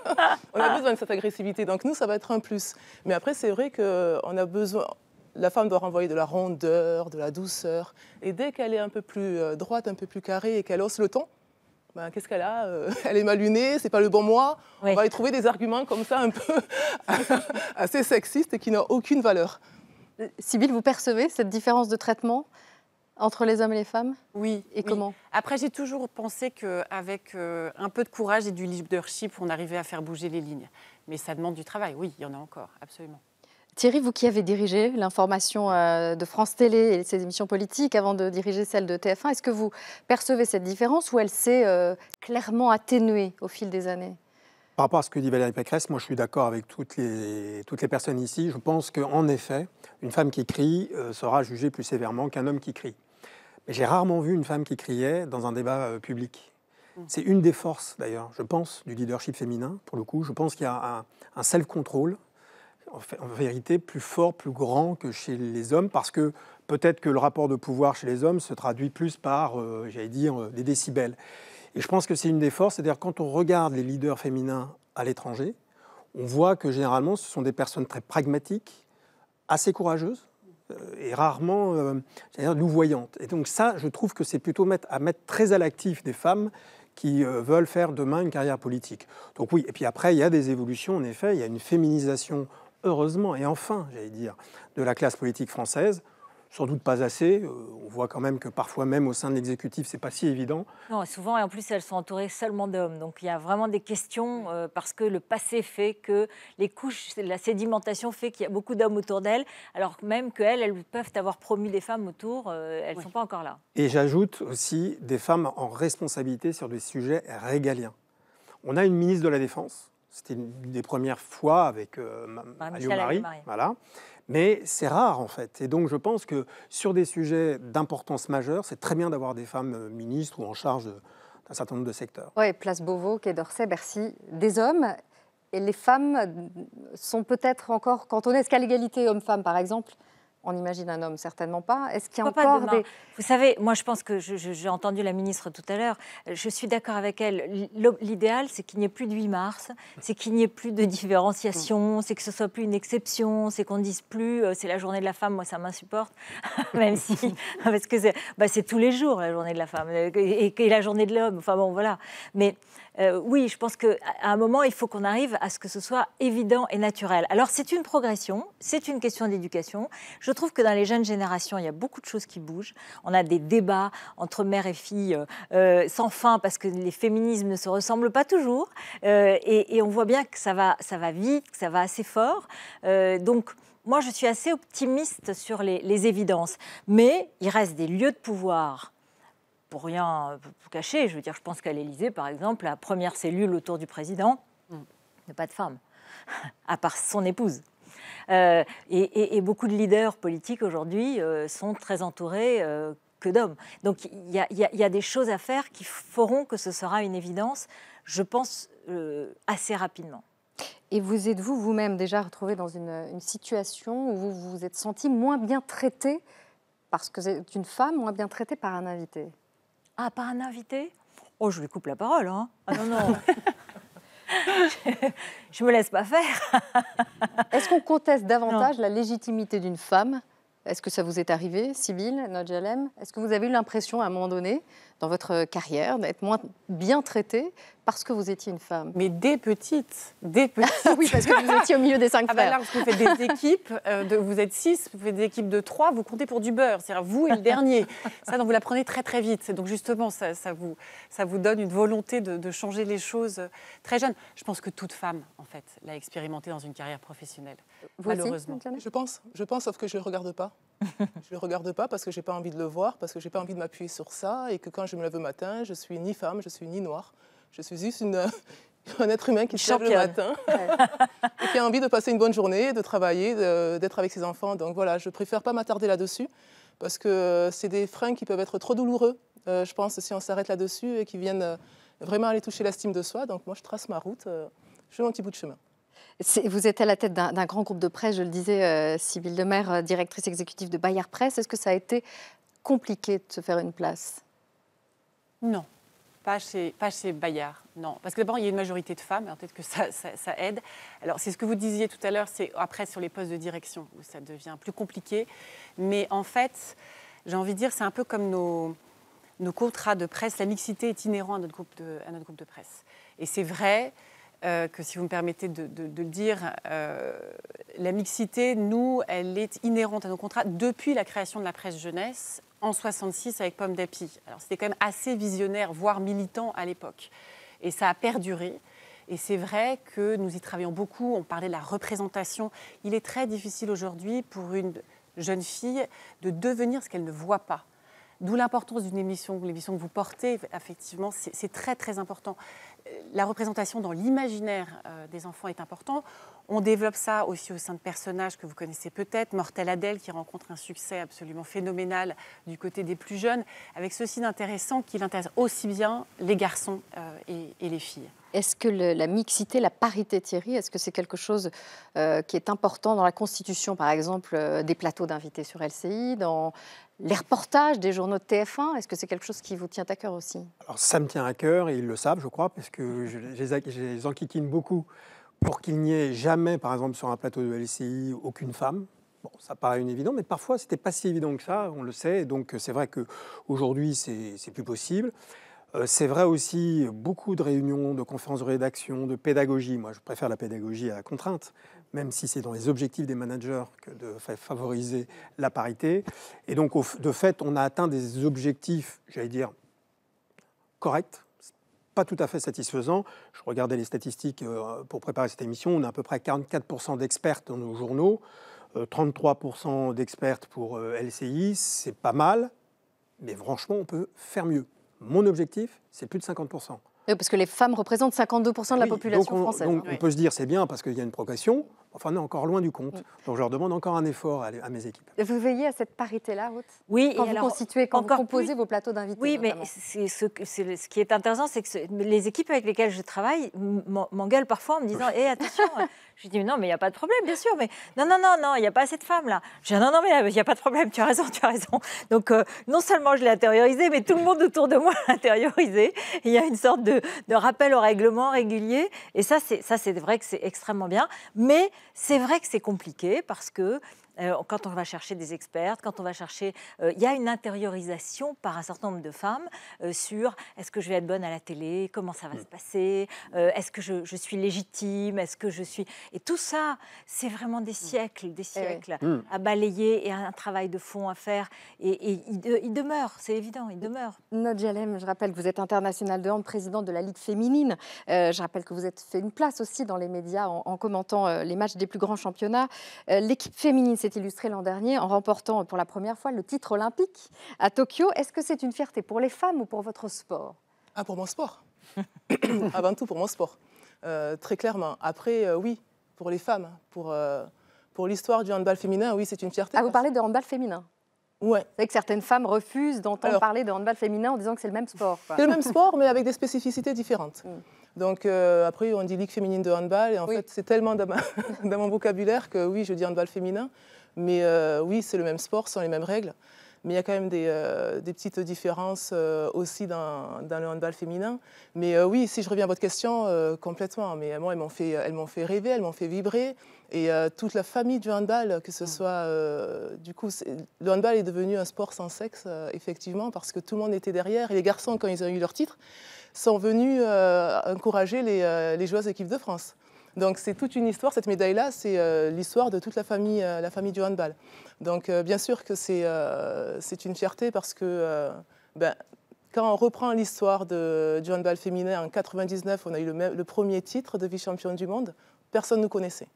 on a besoin de cette agressivité. Donc nous, ça va être un plus. Mais après, c'est vrai qu'on a besoin. La femme doit renvoyer de la rondeur, de la douceur. Et dès qu'elle est un peu plus euh, droite, un peu plus carrée et qu'elle hausse le ton, ben, qu'est-ce qu'elle a Euh, Elle est mal lunée, c'est pas le bon moi. On va y trouver des arguments comme ça, un peu assez sexistes et qui n'ont aucune valeur. Sibylle, vous percevez cette différence de traitement? Entre les hommes et les femmes Oui. Et oui. comment Après, j'ai toujours pensé qu'avec euh, un peu de courage et du leadership, on arrivait à faire bouger les lignes. Mais ça demande du travail, oui, il y en a encore, absolument. Thierry, vous qui avez dirigé l'information euh, de France Télé et ses émissions politiques avant de diriger celle de TF1, est-ce que vous percevez cette différence ou elle s'est euh, clairement atténuée au fil des années? Par rapport à ce que dit Valérie Pécresse, moi je suis d'accord avec toutes les, toutes les personnes ici. Je pense qu'en effet, une femme qui crie euh, sera jugée plus sévèrement qu'un homme qui crie. Mais j'ai rarement vu une femme qui criait dans un débat euh, public. C'est une des forces, d'ailleurs, je pense, du leadership féminin, pour le coup. Je pense qu'il y a un, un self-control, en, fait- en vérité, plus fort, plus grand que chez les hommes, parce que peut-être que le rapport de pouvoir chez les hommes se traduit plus par, euh, j'allais dire, euh, des décibels. Et je pense que c'est une des forces, c'est-à-dire quand on regarde les leaders féminins à l'étranger, on voit que généralement ce sont des personnes très pragmatiques, assez courageuses et rarement euh, j'allais dire, louvoyantes. Et donc ça, je trouve que c'est plutôt mettre, à mettre très à l'actif des femmes qui euh, veulent faire demain une carrière politique. Donc oui, et puis après, il y a des évolutions, en effet, il y a une féminisation, heureusement, et enfin, j'allais dire, de la classe politique française. Sans doute pas assez. Euh, on voit quand même que parfois, même au sein de l'exécutif, c'est pas si évident. Non, souvent, et en plus, elles sont entourées seulement d'hommes. Donc, il y a vraiment des questions euh, parce que le passé fait que les couches, la sédimentation fait qu'il y a beaucoup d'hommes autour d'elles, alors même qu'elles, elles peuvent avoir promu des femmes autour, euh, elles ne sont pas encore là. Et j'ajoute aussi des femmes en responsabilité sur des sujets régaliens. On a une ministre de la Défense. C'était une des premières fois avec euh, Ma- Marie-Michel Alliot-Marie, Alliot-Marie. Voilà. Mais c'est rare en fait. Et donc je pense que sur des sujets d'importance majeure, c'est très bien d'avoir des femmes euh, ministres ou en charge d'un certain nombre de secteurs. Oui, Place Beauvau, Quai d'Orsay, Bercy, des hommes. Et les femmes sont peut-être encore cantonnées. Est-ce qu'à l'égalité homme-femme, par exemple, on imagine un homme Certainement pas. Est-ce qu'il y a Pourquoi encore des... Vous savez, moi je pense que j'ai entendu la ministre tout à l'heure, je suis d'accord avec elle. L'idéal, c'est qu'il n'y ait plus de 8 mars, c'est qu'il n'y ait plus de différenciation, c'est que ce soit plus une exception, c'est qu'on dise plus euh, c'est la journée de la femme, moi ça m'insupporte, même si, parce que c'est bah, c'est tous les jours la journée de la femme euh, et, et la journée de l'homme, enfin bon voilà. Mais euh, oui, je pense qu'à un moment, il faut qu'on arrive à ce que ce soit évident et naturel. Alors, c'est une progression, c'est une question d'éducation. Je trouve que dans les jeunes générations, il y a beaucoup de choses qui bougent. On a des débats entre mères et filles euh, euh, sans fin parce que les féminismes ne se ressemblent pas toujours. Et, on voit bien que ça va, ça va vite, que ça va assez fort. Donc, moi, je suis assez optimiste sur les évidences. Mais il reste des lieux de pouvoir pour rien vous cacher, je veux dire, je pense qu'à l'Élysée, par exemple, la première cellule autour du président, il pas de femme, à part son épouse. Euh, et, beaucoup de leaders politiques aujourd'hui euh, sont très entourés euh, que d'hommes. Donc il y, a- des choses à faire qui feront que ce sera une évidence, je pense, euh, assez rapidement. Et vous êtes-vous vous-même déjà retrouvé dans une, une situation où vous vous êtes senti moins bien traité parce que vous êtes une femme, moins bien traitée par un invité? Ah, par un invité? Oh, je lui coupe la parole, hein. Ah non, non. Je me laisse pas faire. Est-ce qu'on conteste davantage la légitimité d'une femme? Est-ce que ça vous est arrivé, Sybille, Nodjalem Est-ce que vous avez eu l'impression à un moment donné, dans votre carrière, d'être moins bien traitée parce que vous étiez une femme Mais dès petite, dès petite. oui, parce que vous étiez au milieu des cinq Ah bah frères. là, parce que vous faites des équipes, euh, de- vous êtes six, vous faites des équipes de trois, vous comptez pour du beurre. C'est-à-dire vous et le dernier. Ça, donc vous l'apprenez très très vite. Donc justement, ça, ça vous, ça vous donne une volonté de, de changer les choses très jeune. Je pense que toute femme, en fait, l'a expérimenté dans une carrière professionnelle. malheureusement. Je pense, je pense, sauf que je ne le regarde pas. je ne le regarde pas parce que j'ai pas envie de le voir, parce que j'ai pas envie de m'appuyer sur ça, et que quand je me lève le matin, je suis ni femme, je suis ni noire. Je suis juste une, un être humain qui se lève le matin et qui a envie de passer une bonne journée, de travailler, d'être avec ses enfants. Donc voilà, je préfère pas m'attarder là-dessus parce que c'est des freins qui peuvent être trop douloureux, euh, je pense, si on s'arrête là-dessus et qui viennent euh, vraiment aller toucher l'estime de soi. Donc moi, je trace ma route, euh, je fais mon petit bout de chemin. Vous êtes à la tête d'un grand groupe de presse, je le disais, euh, Sybille Demers, euh, directrice exécutive de Bayard Presse. Est-ce que ça a été compliqué de se faire une place? Non, pas chez, Bayard, non. Parce que d'abord, il y a une majorité de femmes, alors peut-être que ça, aide. Alors, c'est ce que vous disiez tout à l'heure, c'est après sur les postes de direction où ça devient plus compliqué. Mais en fait, j'ai envie de dire, c'est un peu comme nos, contrats de presse. La mixité est inhérente à notre groupe de, presse. Et c'est vrai euh, que, si vous me permettez de le dire, euh, la mixité, nous, elle est inhérente à nos contrats depuis la création de la presse jeunesse en 66 avec Pomme d'Api. Alors c'était quand même assez visionnaire, voire militant à l'époque. Et ça a perduré. Et c'est vrai que nous y travaillons beaucoup. On parlait de la représentation. Il est très difficile aujourd'hui pour une jeune fille de devenir ce qu'elle ne voit pas. D'où l'importance d'une émission, l'émission que vous portez, effectivement, c'est très très important. Euh, la représentation dans l'imaginaire euh, des enfants est importante. On développe ça aussi au sein de personnages que vous connaissez peut-être. Mortel Adèle qui rencontre un succès absolument phénoménal du côté des plus jeunes, avec ceci d'intéressant qu'il intéresse aussi bien les garçons euh, et, les filles. Est-ce que la mixité, la parité, Thierry, est-ce que c'est quelque chose qui est important dans la constitution, par exemple, des plateaux d'invités sur LCI, dans les reportages des journaux de TF1, est-ce que c'est quelque chose qui vous tient à cœur aussi? Alors ça me tient à cœur et ils le savent, je crois, parce que je, les enquiquine beaucoup pour qu'il n'y ait jamais, par exemple, sur un plateau de LCI, aucune femme. Bon, ça paraît une évidence, mais parfois c'était pas si évident que ça, on le sait. Donc c'est vrai qu'aujourd'hui c'est plus possible. Euh, c'est vrai aussi beaucoup de réunions, de conférences de rédaction, de pédagogie. Moi, je préfère la pédagogie à la contrainte même si c'est dans les objectifs des managers que de favoriser la parité. Et donc, de fait, on a atteint des objectifs, j'allais dire, corrects, pas tout à fait satisfaisants. Je regardais les statistiques euh, pour préparer cette émission. On a à peu près 44% d'experts dans nos journaux, 33% euh, d'experts pour LCI. C'est pas mal, mais franchement, on peut faire mieux. Mon objectif, c'est plus de 50% parce que les femmes représentent 52% de la population française. Donc on peut se dire c'est bien parce qu'il y a une progression. Enfin, on est encore loin du compte. Donc je leur demande encore un effort à, mes équipes. Vous veillez à cette parité-là, Ruth? Oui. Quand vous constituez, quand vous composez vos plateaux d'invités. Oui, mais ce, ce, qui est intéressant, c'est que les équipes avec lesquelles je travaille m'engueulent parfois en me disant Hé, attention Je dis Non, mais il n'y a pas de problème, bien sûr. Mais non, non, non, non, il n'y a pas assez de femmes là. Je dis Non, non, mais il n'y a pas de problème, tu as raison, tu as raison. Donc euh, non seulement je l'ai intériorisé, mais tout le monde autour de moi l'a intériorisé. Il y a une sorte de, de rappel au règlement régulier. Et ça, c'est vrai que c'est extrêmement bien. Mais c'est vrai que c'est compliqué parce que quand on va chercher des experts, quand on va chercher, euh, il y a une intériorisation par un certain nombre de femmes euh, sur est-ce que je vais être bonne à la télé, comment ça va se passer, est-ce que je, suis légitime, est-ce que je suis... Et tout ça, c'est vraiment des siècles, des eh siècles hmm. à balayer et un travail de fond à faire. Et, il, demeure, c'est évident, il demeure. Notre Jalem, je rappelle que vous êtes international de hand, président de la Ligue féminine. je rappelle que vous êtes fait une place aussi dans les médias en, en commentant les matchs des plus grands championnats. L'équipe féminine s'est illustré l'an dernier en remportant pour la première fois le titre olympique à Tokyo. Est-ce que c'est une fierté pour les femmes ou pour votre sport? Ah, pour mon sport. Avant tout pour mon sport. Euh, très clairement. Après, euh, oui, pour les femmes, pour, euh, pour l'histoire du handball féminin, oui, c'est une fierté. Ah, vous parlez de handball féminin? Ouais. Vous savez que certaines femmes refusent d'entendre parler de handball féminin en disant que c'est le même sport. C'est le même sport, mais avec des spécificités différentes. Mm. Donc euh, après, on dit ligue féminine de handball, et en fait, c'est tellement dans, mon vocabulaire que oui, je dis handball féminin, mais euh, oui, c'est le même sport, sans les mêmes règles. Mais il y a quand même des, euh, petites différences aussi dans, le handball féminin. Mais oui, si je reviens à votre question, complètement. Mais moi, elles m'ont fait, elles m'ont fait rêver, elles m'ont fait vibrer. Et toute la famille du handball, que ce mm. soit... du coup, le handball est devenu un sport sans sexe, effectivement, parce que tout le monde était derrière. Et les garçons, quand ils ont eu leur titre, sont venus euh, encourager les, euh, les joueuses équipes de France. Donc c'est toute une histoire, cette médaille-là, c'est euh, l'histoire de toute la famille, la famille du handball. Donc bien sûr que c'est une fierté parce que ben, quand on reprend l'histoire du handball féminin, en 99, on a eu le, premier titre de vice-championne du monde, personne ne nous connaissait.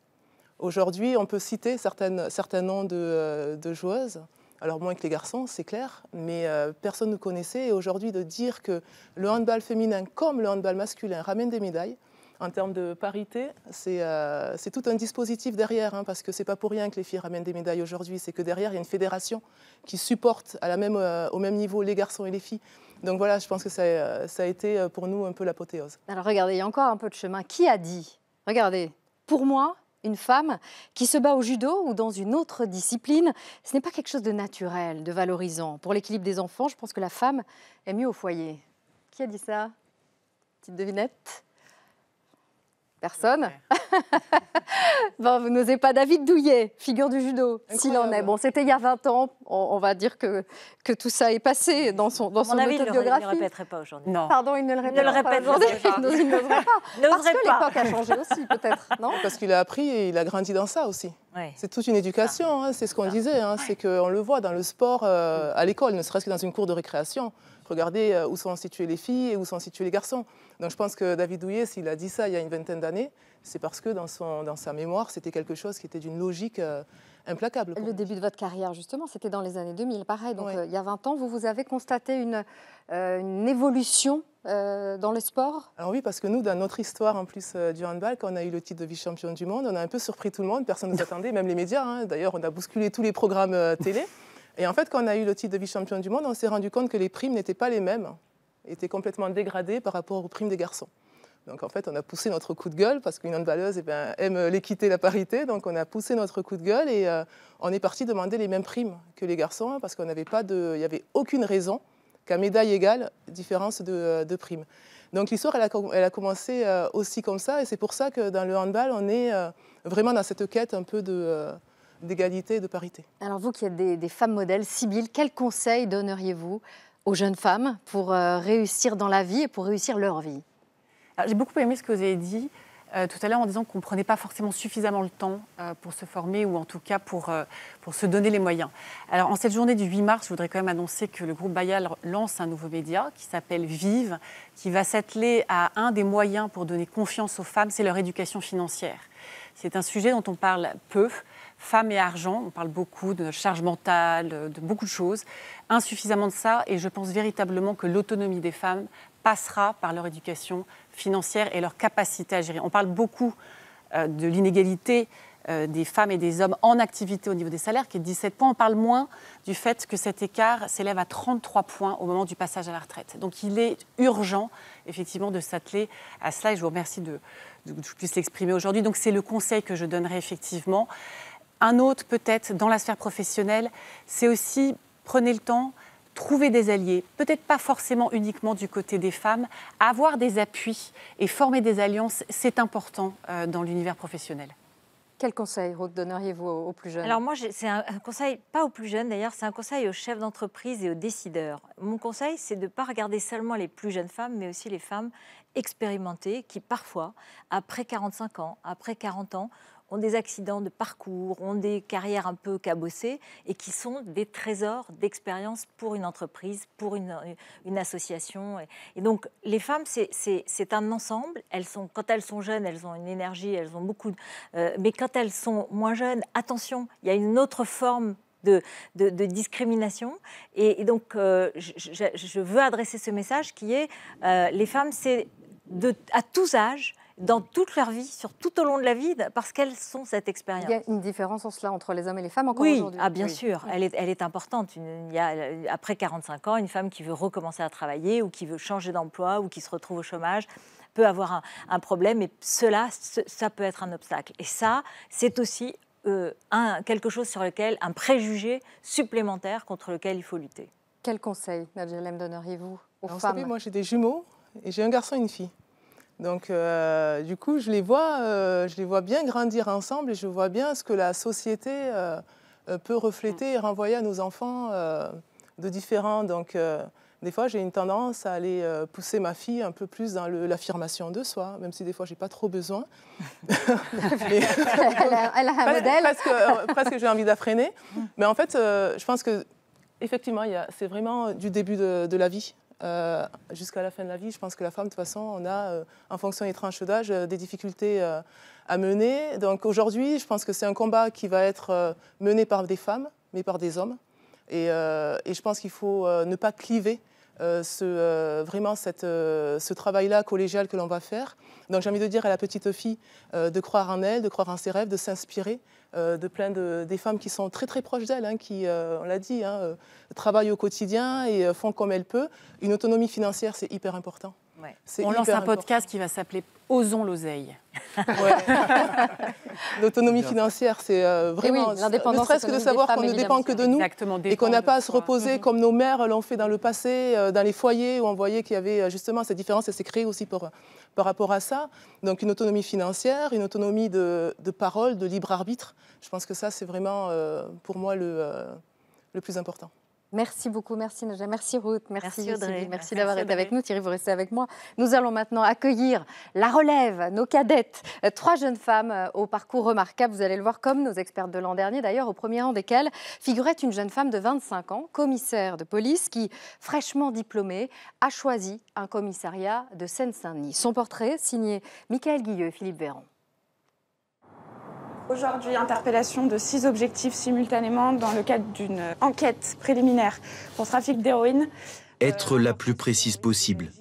Aujourd'hui, on peut citer certains noms de joueuses alors moins que les garçons, c'est clair, mais euh, personne ne connaissait. Et aujourd'hui, de dire que le handball féminin comme le handball masculin ramène des médailles, en termes de parité, c'est euh, tout un dispositif derrière, hein, parce que c'est pas pour rien que les filles ramènent des médailles aujourd'hui, c'est que derrière, il y a une fédération qui supporte à la même, euh, au même niveau les garçons et les filles. Donc voilà, je pense que ça, ça a été pour nous un peu l'apothéose. Alors regardez, il y a encore un peu de chemin. Qui a dit? Regardez, pour moi, une femme qui se bat au judo ou dans une autre discipline, ce n'est pas quelque chose de naturel, de valorisant. Pour l'équilibre des enfants, je pense que la femme est mieux au foyer. Qui a dit ça? Petite devinette? Personne bon, Vous n'osez pas David Douillet, figure du judo, s'il en est. Bon, c'était il y a 20 ans. On, va dire que, que tout ça est passé dans son, dans son avis, autobiographie. Il ne le répéterait pas aujourd'hui. Non. Pardon, il ne le répéterait pas aujourd'hui. Il n'oserait pas. Parce que l'époque a changé aussi, peut-être, non? Parce qu'il a appris et il a grandi dans ça aussi. C'est toute une éducation, hein, c'est ce qu'on disait. Hein, c'est qu'on le voit dans le sport, euh, à l'école, ne serait-ce que dans une cour de récréation. Regardez euh, où sont situées les filles et où sont situés les garçons. Donc je pense que David Douillet, s'il a dit ça il y a une vingtaine d'années, c'est parce que dans, son, dans sa mémoire, c'était quelque chose qui était d'une logique euh, implacable. Le début de votre carrière, justement, c'était dans les années 2000, pareil. Donc, il y a 20 ans, vous, vous avez constaté une, une évolution dans le sport? Alors oui, parce que nous, dans notre histoire en plus du handball, quand on a eu le titre de vice-champion du monde, on a un peu surpris tout le monde, personne ne nous attendait, même les médias. Hein. D'ailleurs, on a bousculé tous les programmes télé. Et en fait, quand on a eu le titre de vice-champion du monde, on s'est rendu compte que les primes n'étaient pas les mêmes, étaient complètement dégradées par rapport aux primes des garçons. Donc en fait, on a poussé notre coup de gueule parce qu'une handballeuse eh ben, aime l'équité, la parité. Donc on a poussé notre coup de gueule et euh, on est parti demander les mêmes primes que les garçons parce qu'on n'avait de, n'y avait aucune raison qu'à médaille égale, différence de, euh, primes. Donc l'histoire, elle a, elle a, commencé euh, aussi comme ça et c'est pour ça que dans le handball, on est vraiment dans cette quête un peu de d'égalité et de parité. Alors vous qui êtes des, des femmes modèles, Sybille, quels conseils donneriez-vous aux jeunes femmes pour réussir dans la vie et pour réussir leur vie? J'ai beaucoup aimé ce que vous avez dit euh, tout à l'heure en disant qu'on ne prenait pas forcément suffisamment le temps euh, pour se former ou en tout cas pour, euh, pour se donner les moyens. Alors en cette journée du 8 mars, je voudrais quand même annoncer que le groupe Bayal lance un nouveau média qui s'appelle Vive, qui va s'atteler à un des moyens pour donner confiance aux femmes, c'est leur éducation financière. C'est un sujet dont on parle peu. Femmes et argent, on parle beaucoup de charge mentale, de beaucoup de choses, insuffisamment de ça, et je pense véritablement que l'autonomie des femmes passera par leur éducation financière et leur capacité à gérer. On parle beaucoup euh, de l'inégalité euh, des femmes et des hommes en activité au niveau des salaires, qui est de 17 points. On parle moins du fait que cet écart s'élève à 33 points au moment du passage à la retraite. Donc il est urgent, effectivement, de s'atteler à cela. Et je vous remercie de, de puisse l'exprimer aujourd'hui. Donc c'est le conseil que je donnerai effectivement. Un autre, peut-être, dans la sphère professionnelle, c'est aussi prenez le temps trouver des alliés, peut-être pas forcément uniquement du côté des femmes, avoir des appuis et former des alliances, c'est important euh, dans l'univers professionnel. Quel conseil, donneriez-vous aux plus jeunes? Alors moi, c'est un, conseil, pas aux plus jeunes d'ailleurs, c'est un conseil aux chefs d'entreprise et aux décideurs. Mon conseil, c'est de ne pas regarder seulement les plus jeunes femmes, mais aussi les femmes expérimentées qui parfois, après 45 ans, après 40 ans, ont des accidents de parcours, ont des carrières un peu cabossées et qui sont des trésors d'expérience pour une entreprise, pour une, association. Et, donc, les femmes, c'est un ensemble. Elles sont, quand elles sont jeunes, elles ont une énergie, elles ont beaucoup. Euh, mais quand elles sont moins jeunes, attention, il y a une autre forme de, de, discrimination. Et, donc, euh, je, veux adresser ce message qui est euh, les femmes, c'est à tous âges, dans toute leur vie, sur tout au long de la vie, parce qu'elles sont cette expérience. Il y a une différence en cela entre les hommes et les femmes encore oui, aujourd'hui ah, bien sûr, elle est, elle est importante. il y a, après 45 ans, une femme qui veut recommencer à travailler ou qui veut changer d'emploi ou qui se retrouve au chômage peut avoir un, problème et cela, ça peut être un obstacle. Et ça, c'est aussi euh, un, quelque chose sur lequel, un préjugé supplémentaire contre lequel il faut lutter. Quel conseil, Nadja donneriez-vous aux femmes Vous savez, moi j'ai des jumeaux et j'ai un garçon et une fille. Donc, euh, du coup, je les, vois, euh, je les vois bien grandir ensemble et je vois bien ce que la société euh, peut refléter et renvoyer à nos enfants de différents. Donc, des fois, j'ai une tendance à aller pousser ma fille un peu plus dans l'affirmation de soi, même si des fois, je n'ai pas trop besoin. elle, a, un modèle. Presque, presque j'ai envie d'affréner. Mais en fait, je pense que, effectivement, c'est vraiment du début de, de la vie. Euh, jusqu'à la fin de la vie. Je pense que la femme, de toute façon, on a, euh, en fonction des tranches d'âge, euh, des difficultés à mener. Donc aujourd'hui, je pense que c'est un combat qui va être mené par des femmes, mais par des hommes. Et, je pense qu'il faut ne pas cliver ce, vraiment ce travail-là collégial que l'on va faire. Donc j'ai envie de dire à la petite fille de croire en elle, de croire en ses rêves, de s'inspirer de plein de des femmes qui sont très très proches d'elle, hein, qui, euh, on l'a dit, hein, euh, travaillent au quotidien et font comme elles peuvent. Une autonomie financière, c'est hyper important. On lance un podcast qui va s'appeler Osons l'oseille. L'autonomie financière, c'est vraiment oui, ne serait-ce que de savoir qu'on ne dépend que de nous et qu'on n'a pas à se reposer comme nos mères l'ont fait dans le passé, dans les foyers où on voyait qu'il y avait justement cette différence. Elle s'est créée aussi pour, par rapport à ça. Donc une autonomie financière, une autonomie de, parole, de libre arbitre. Je pense que ça, c'est vraiment euh, pour moi le, euh, le plus important. Merci beaucoup, merci Naja, merci Ruth, merci, merci merci, d'avoir été avec nous. Thierry, vous restez avec moi. Nous allons maintenant accueillir la relève, nos cadettes, euh, trois jeunes femmes euh, au parcours remarquable. Vous allez le voir comme nos experts de l'an dernier, d'ailleurs, au premier rang desquelles figurait une jeune femme de 25 ans, commissaire de police, qui, fraîchement diplômée, a choisi un commissariat de Seine-Saint-Denis. Son portrait, signé Michael Guilleux et Philippe Véran. Aujourd'hui, interpellation de six objectifs simultanément dans le cadre d'une enquête préliminaire pour trafic d'héroïne. Être la plus précise possible.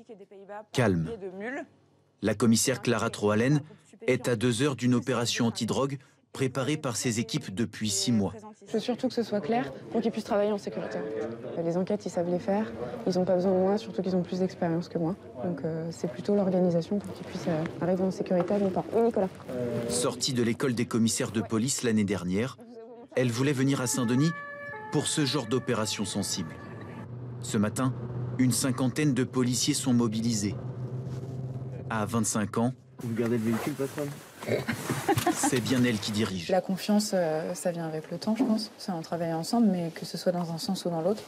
Calme. La commissaire Clara Troalen est à deux heures d'une opération antidrogue préparée par ses équipes depuis six mois. Je veux surtout que ce soit clair pour qu'ils puissent travailler en sécurité. Les enquêtes, ils savent les faire. Ils n'ont pas besoin de moi, surtout qu'ils ont plus d'expérience que moi. Donc euh, c'est plutôt l'organisation pour qu'ils puissent euh, arriver en sécurité à port. Oui, Nicolas. Sortie de l'école des commissaires de police l'année dernière, elle voulait venir à Saint-Denis pour ce genre d'opération sensible. Ce matin, une cinquantaine de policiers sont mobilisés. À 25 ans, Vous gardez le véhicule, patron? C'est bien elle qui dirige. La confiance, euh, ça vient avec le temps, je pense. C'est en travaillant ensemble, mais que ce soit dans un sens ou dans l'autre.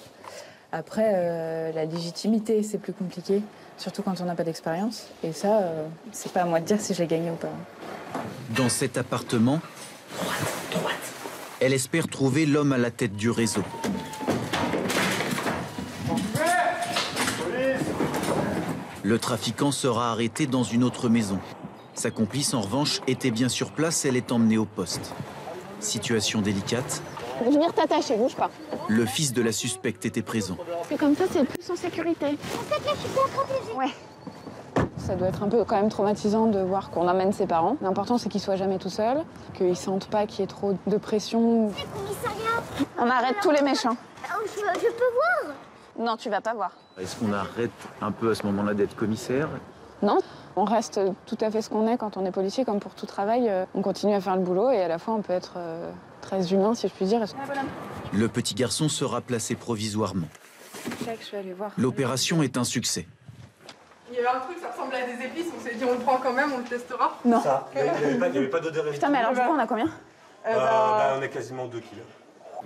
Après, euh, la légitimité, c'est plus compliqué, surtout quand on n'a pas d'expérience. Et ça, euh, c'est pas à moi de dire si je l'ai gagné ou pas. Dans cet appartement, elle espère trouver l'homme à la tête du réseau. Le trafiquant sera arrêté dans une autre maison. Sa complice, en revanche, était bien sur place, elle est emmenée au poste. Situation délicate, Je vais venir t'attacher, bouge pas. le fils de la suspecte était présent. Que comme ça, c'est plus en sécurité. Ouais. Ça doit être un peu quand même traumatisant de voir qu'on emmène ses parents. L'important, c'est qu'ils soient jamais tout seuls, qu'ils sentent pas qu'il y ait trop de pression. On arrête tous les méchants. je, peux voir Non, tu vas pas voir. Est-ce qu'on arrête un peu à ce moment-là d'être commissaire? Non, on reste tout à fait ce qu'on est quand on est policier, comme pour tout travail. euh, On continue à faire le boulot et à la fois on peut être euh, très humain, si je puis dire. Le petit garçon sera placé provisoirement. L'opération est un succès. Il y avait un truc, ça ressemblait à des épices, on s'est dit on le prend quand même, on le testera. Non. Ça, il n'y avait, pas- avait pas d'odeur Putain, mais alors du coup, on a combien? Euh, bah, on est quasiment 2 kilos.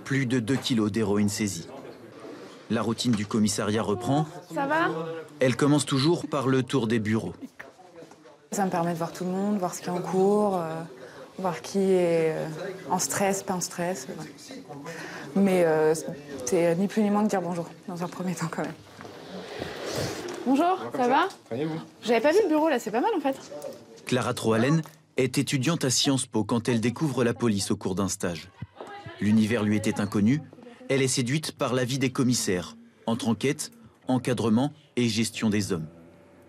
Plus de 2 kilos d'héroïne saisie. La routine du commissariat reprend. Ça va? Elle commence toujours par le tour des bureaux. Ça me permet de voir tout le monde, voir ce qui est en cours, euh, voir qui est euh, en stress, pas en stress. ouais. Mais euh, c'est ni plus ni moins que dire bonjour, dans un premier temps quand même. Bonjour, ça va J'avais pas vu le bureau là, c'est pas mal en fait. Clara Troalen est étudiante à Sciences Po quand elle découvre la police au cours d'un stage. L'univers lui était inconnu. Elle est séduite par la vie des commissaires, entre enquête, encadrement et gestion des hommes.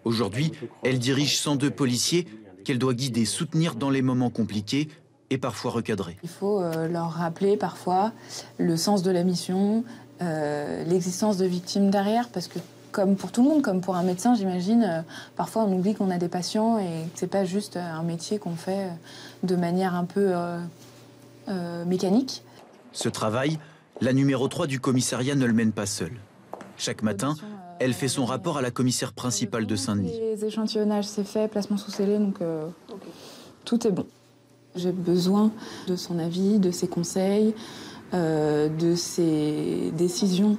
Aujourd'hui, elle dirige 102 policiers qu'elle doit guider, soutenir dans les moments compliqués et parfois recadrer. Il faut euh, leur rappeler parfois le sens de la mission, euh, l'existence de victimes derrière, parce que comme pour tout le monde, comme pour un médecin, j'imagine, euh, parfois on oublie qu'on a des patients et que c'est pas juste un métier qu'on fait de manière un peu euh, mécanique. Ce travail, la numéro 3 du commissariat ne le mène pas seule. Chaque matin, elle fait son rapport à la commissaire principale de Saint-Denis. Les échantillonnages, c'est fait, placement sous scellé, donc euh, tout est bon. J'ai besoin de son avis, de ses conseils, euh, de ses décisions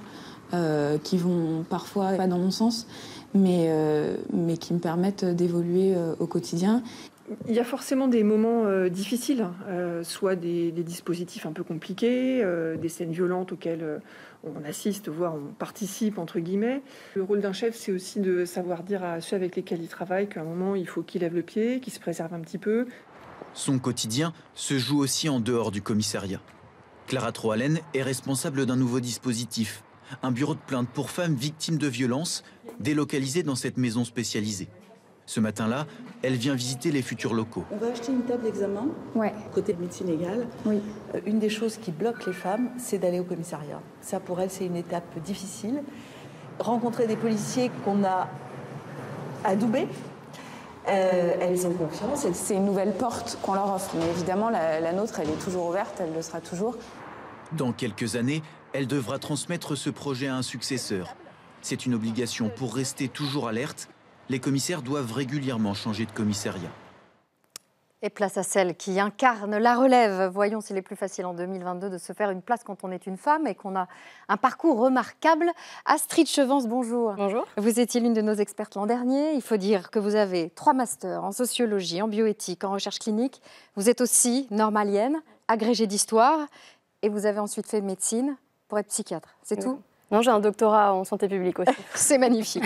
euh, qui vont parfois pas dans mon sens, mais, euh, mais qui me permettent d'évoluer euh, au quotidien. Il y a forcément des moments euh, difficiles, euh, soit des, des dispositifs un peu compliqués, euh, des scènes violentes auxquelles euh, on assiste, voire on participe, entre guillemets. Le rôle d'un chef, c'est aussi de savoir dire à ceux avec lesquels il travaille qu'à un moment, il faut qu'il lève le pied, qu'il se préserve un petit peu. Son quotidien se joue aussi en dehors du commissariat. Clara Troalen est responsable d'un nouveau dispositif, un bureau de plainte pour femmes victimes de violences, délocalisé dans cette maison spécialisée. Ce matin-là, elle vient visiter les futurs locaux. On va acheter une table d'examen côté de médecine légale. Euh, Une des choses qui bloque les femmes, c'est d'aller au commissariat. Ça, pour elles, c'est une étape difficile. Rencontrer des policiers qu'on a adoubés, euh, elles ont confiance. C'est une nouvelle porte qu'on leur offre, mais évidemment, la, la nôtre, elle est toujours ouverte, elle le sera toujours. Dans quelques années, elle devra transmettre ce projet à un successeur. C'est une obligation pour rester toujours alerte. Les commissaires doivent régulièrement changer de commissariat. Et place à celle qui incarne la relève. Voyons s'il est plus facile en 2022 de se faire une place quand on est une femme et qu'on a un parcours remarquable. Astrid Chevance, bonjour. Bonjour. Vous étiez l'une de nos expertes l'an dernier. Il faut dire que vous avez trois masters en sociologie, en bioéthique, en recherche clinique. Vous êtes aussi normalienne, agrégée d'histoire et vous avez ensuite fait médecine pour être psychiatre. C'est tout? Non, j'ai un doctorat en santé publique aussi. C'est magnifique.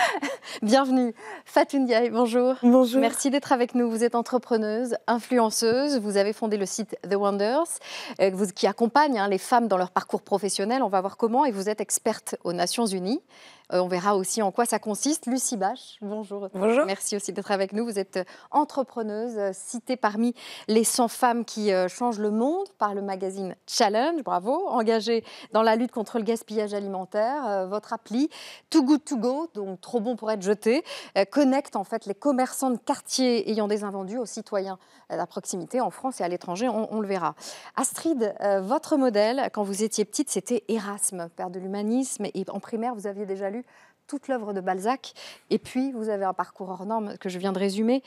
Bienvenue. Fatou Ndiaye, bonjour. Bonjour. Merci d'être avec nous. Vous êtes entrepreneuse, influenceuse. Vous avez fondé le site The Wonders, euh, qui accompagne hein, les femmes dans leur parcours professionnel. On va voir comment. Et vous êtes experte aux Nations Unies. Euh, on verra aussi en quoi ça consiste. Lucie Bache, bonjour. Bonjour. Merci aussi d'être avec nous. Vous êtes entrepreneuse, euh, citée parmi les 100 femmes qui euh, changent le monde par le magazine Challenge. Bravo. Engagée dans la lutte contre le gaspillage alimentaire. Votre appli Too Good To Go, donc trop bon pour être jeté, connecte en fait les commerçants de quartier ayant des invendus aux citoyens à proximité en France et à l'étranger. On, on, le verra. Astrid, votre modèle, quand vous étiez petite, c'était Erasme, père de l'humanisme. Et en primaire, vous aviez déjà lu toute l'œuvre de Balzac. Et puis, vous avez un parcours hors norme que je viens de résumer.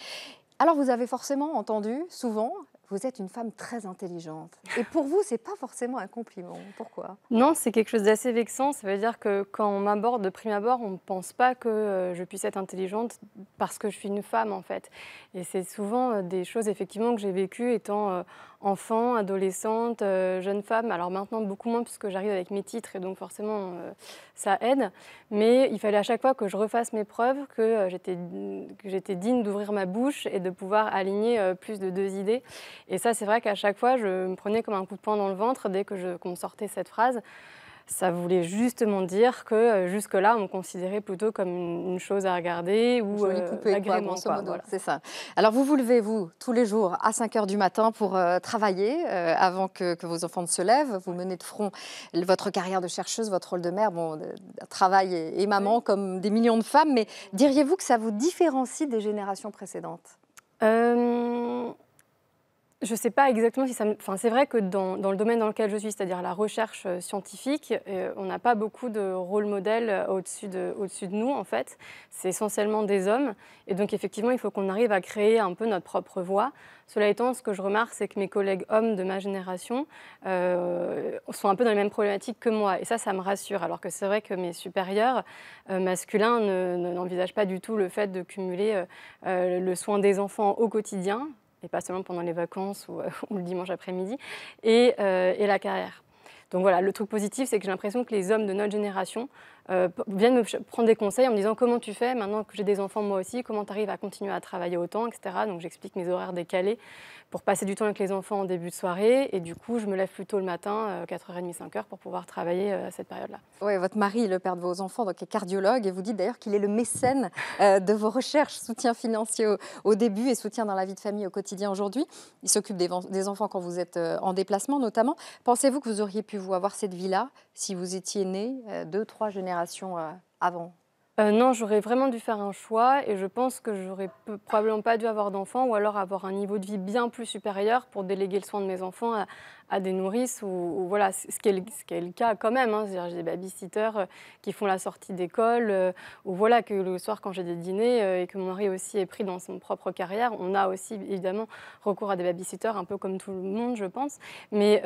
Alors, vous avez forcément entendu souvent vous êtes une femme très intelligente. Et pour vous, c'est pas forcément un compliment. Pourquoi? Non, c'est quelque chose d'assez vexant. Ça veut dire que quand on m'aborde de prime abord, on ne pense pas que euh, je puisse être intelligente parce que je suis une femme, en fait. Et c'est souvent euh, des choses, effectivement, que j'ai vécues étant euh, enfant, adolescente, jeune femme. Alors maintenant, beaucoup moins puisque j'arrive avec mes titres et donc forcément, ça aide. Mais il fallait à chaque fois que je refasse mes preuves, que j'étais digne d'ouvrir ma bouche et de pouvoir aligner plus de deux idées. Et ça, c'est vrai qu'à chaque fois, je me prenais comme un coup de poing dans le ventre dès que qu'on me sortait cette phrase. Ça voulait justement dire que euh, jusque-là, on considérait plutôt comme une, chose à regarder ou euh, agrément. Voilà. C'est ça. Alors, vous vous levez, vous, tous les jours à 5 h du matin pour euh, travailler avant que, que, vos enfants ne se lèvent. Vous menez de front votre carrière de chercheuse, votre rôle de mère, bon, travail et, et maman comme des millions de femmes. Mais diriez-vous que ça vous différencie des générations précédentes? Je ne sais pas exactement si ça Enfin, c'est vrai que dans, le domaine dans lequel je suis, c'est-à-dire la recherche euh, scientifique, euh, on n'a pas beaucoup de rôle modèle euh, au-dessus de, au de nous, en fait. C'est essentiellement des hommes. Et donc, effectivement, il faut qu'on arrive à créer un peu notre propre voix. Cela étant, ce que je remarque, c'est que mes collègues hommes de ma génération sont un peu dans les mêmes problématiques que moi. Et ça, ça me rassure. Alors que c'est vrai que mes supérieurs masculins n'envisagent pas du tout le fait de cumuler le soin des enfants au quotidien et pas seulement pendant les vacances ou, le dimanche après-midi, et, euh, la carrière. Donc voilà, le truc positif, c'est que j'ai l'impression que les hommes de notre génération euh, viennent me prendre des conseils en me disant comment tu fais maintenant que j'ai des enfants moi aussi, comment tu arrives à continuer à travailler autant, etc. Donc j'explique mes horaires décalés pour passer du temps avec les enfants en début de soirée. Et du coup, je me lève plus tôt le matin, 4h30, euh, 5h, pour pouvoir travailler euh, à cette période-là. Oui, votre mari, le père de vos enfants, donc est cardiologue, et vous dites d'ailleurs qu'il est le mécène de vos recherches, soutien financier au, début et soutien dans la vie de famille au quotidien aujourd'hui. Il s'occupe des, des, enfants quand vous êtes en déplacement notamment. Pensez-vous que vous auriez pu vous avoir cette vie-là si vous étiez né deux, trois générations euh, avant? Euh, non, j'aurais vraiment dû faire un choix et je pense que j'aurais probablement pas dû avoir d'enfants ou alors avoir un niveau de vie bien plus supérieur pour déléguer le soin de mes enfants à, à des nourrices ou, voilà, ce qui, est le, cas quand même. Hein. J'ai des babysitters euh, qui font la sortie d'école euh, ou voilà que le soir quand j'ai des dîners euh, et que mon mari aussi est pris dans son propre carrière, on a aussi évidemment recours à des babysitters un peu comme tout le monde, je pense. Mais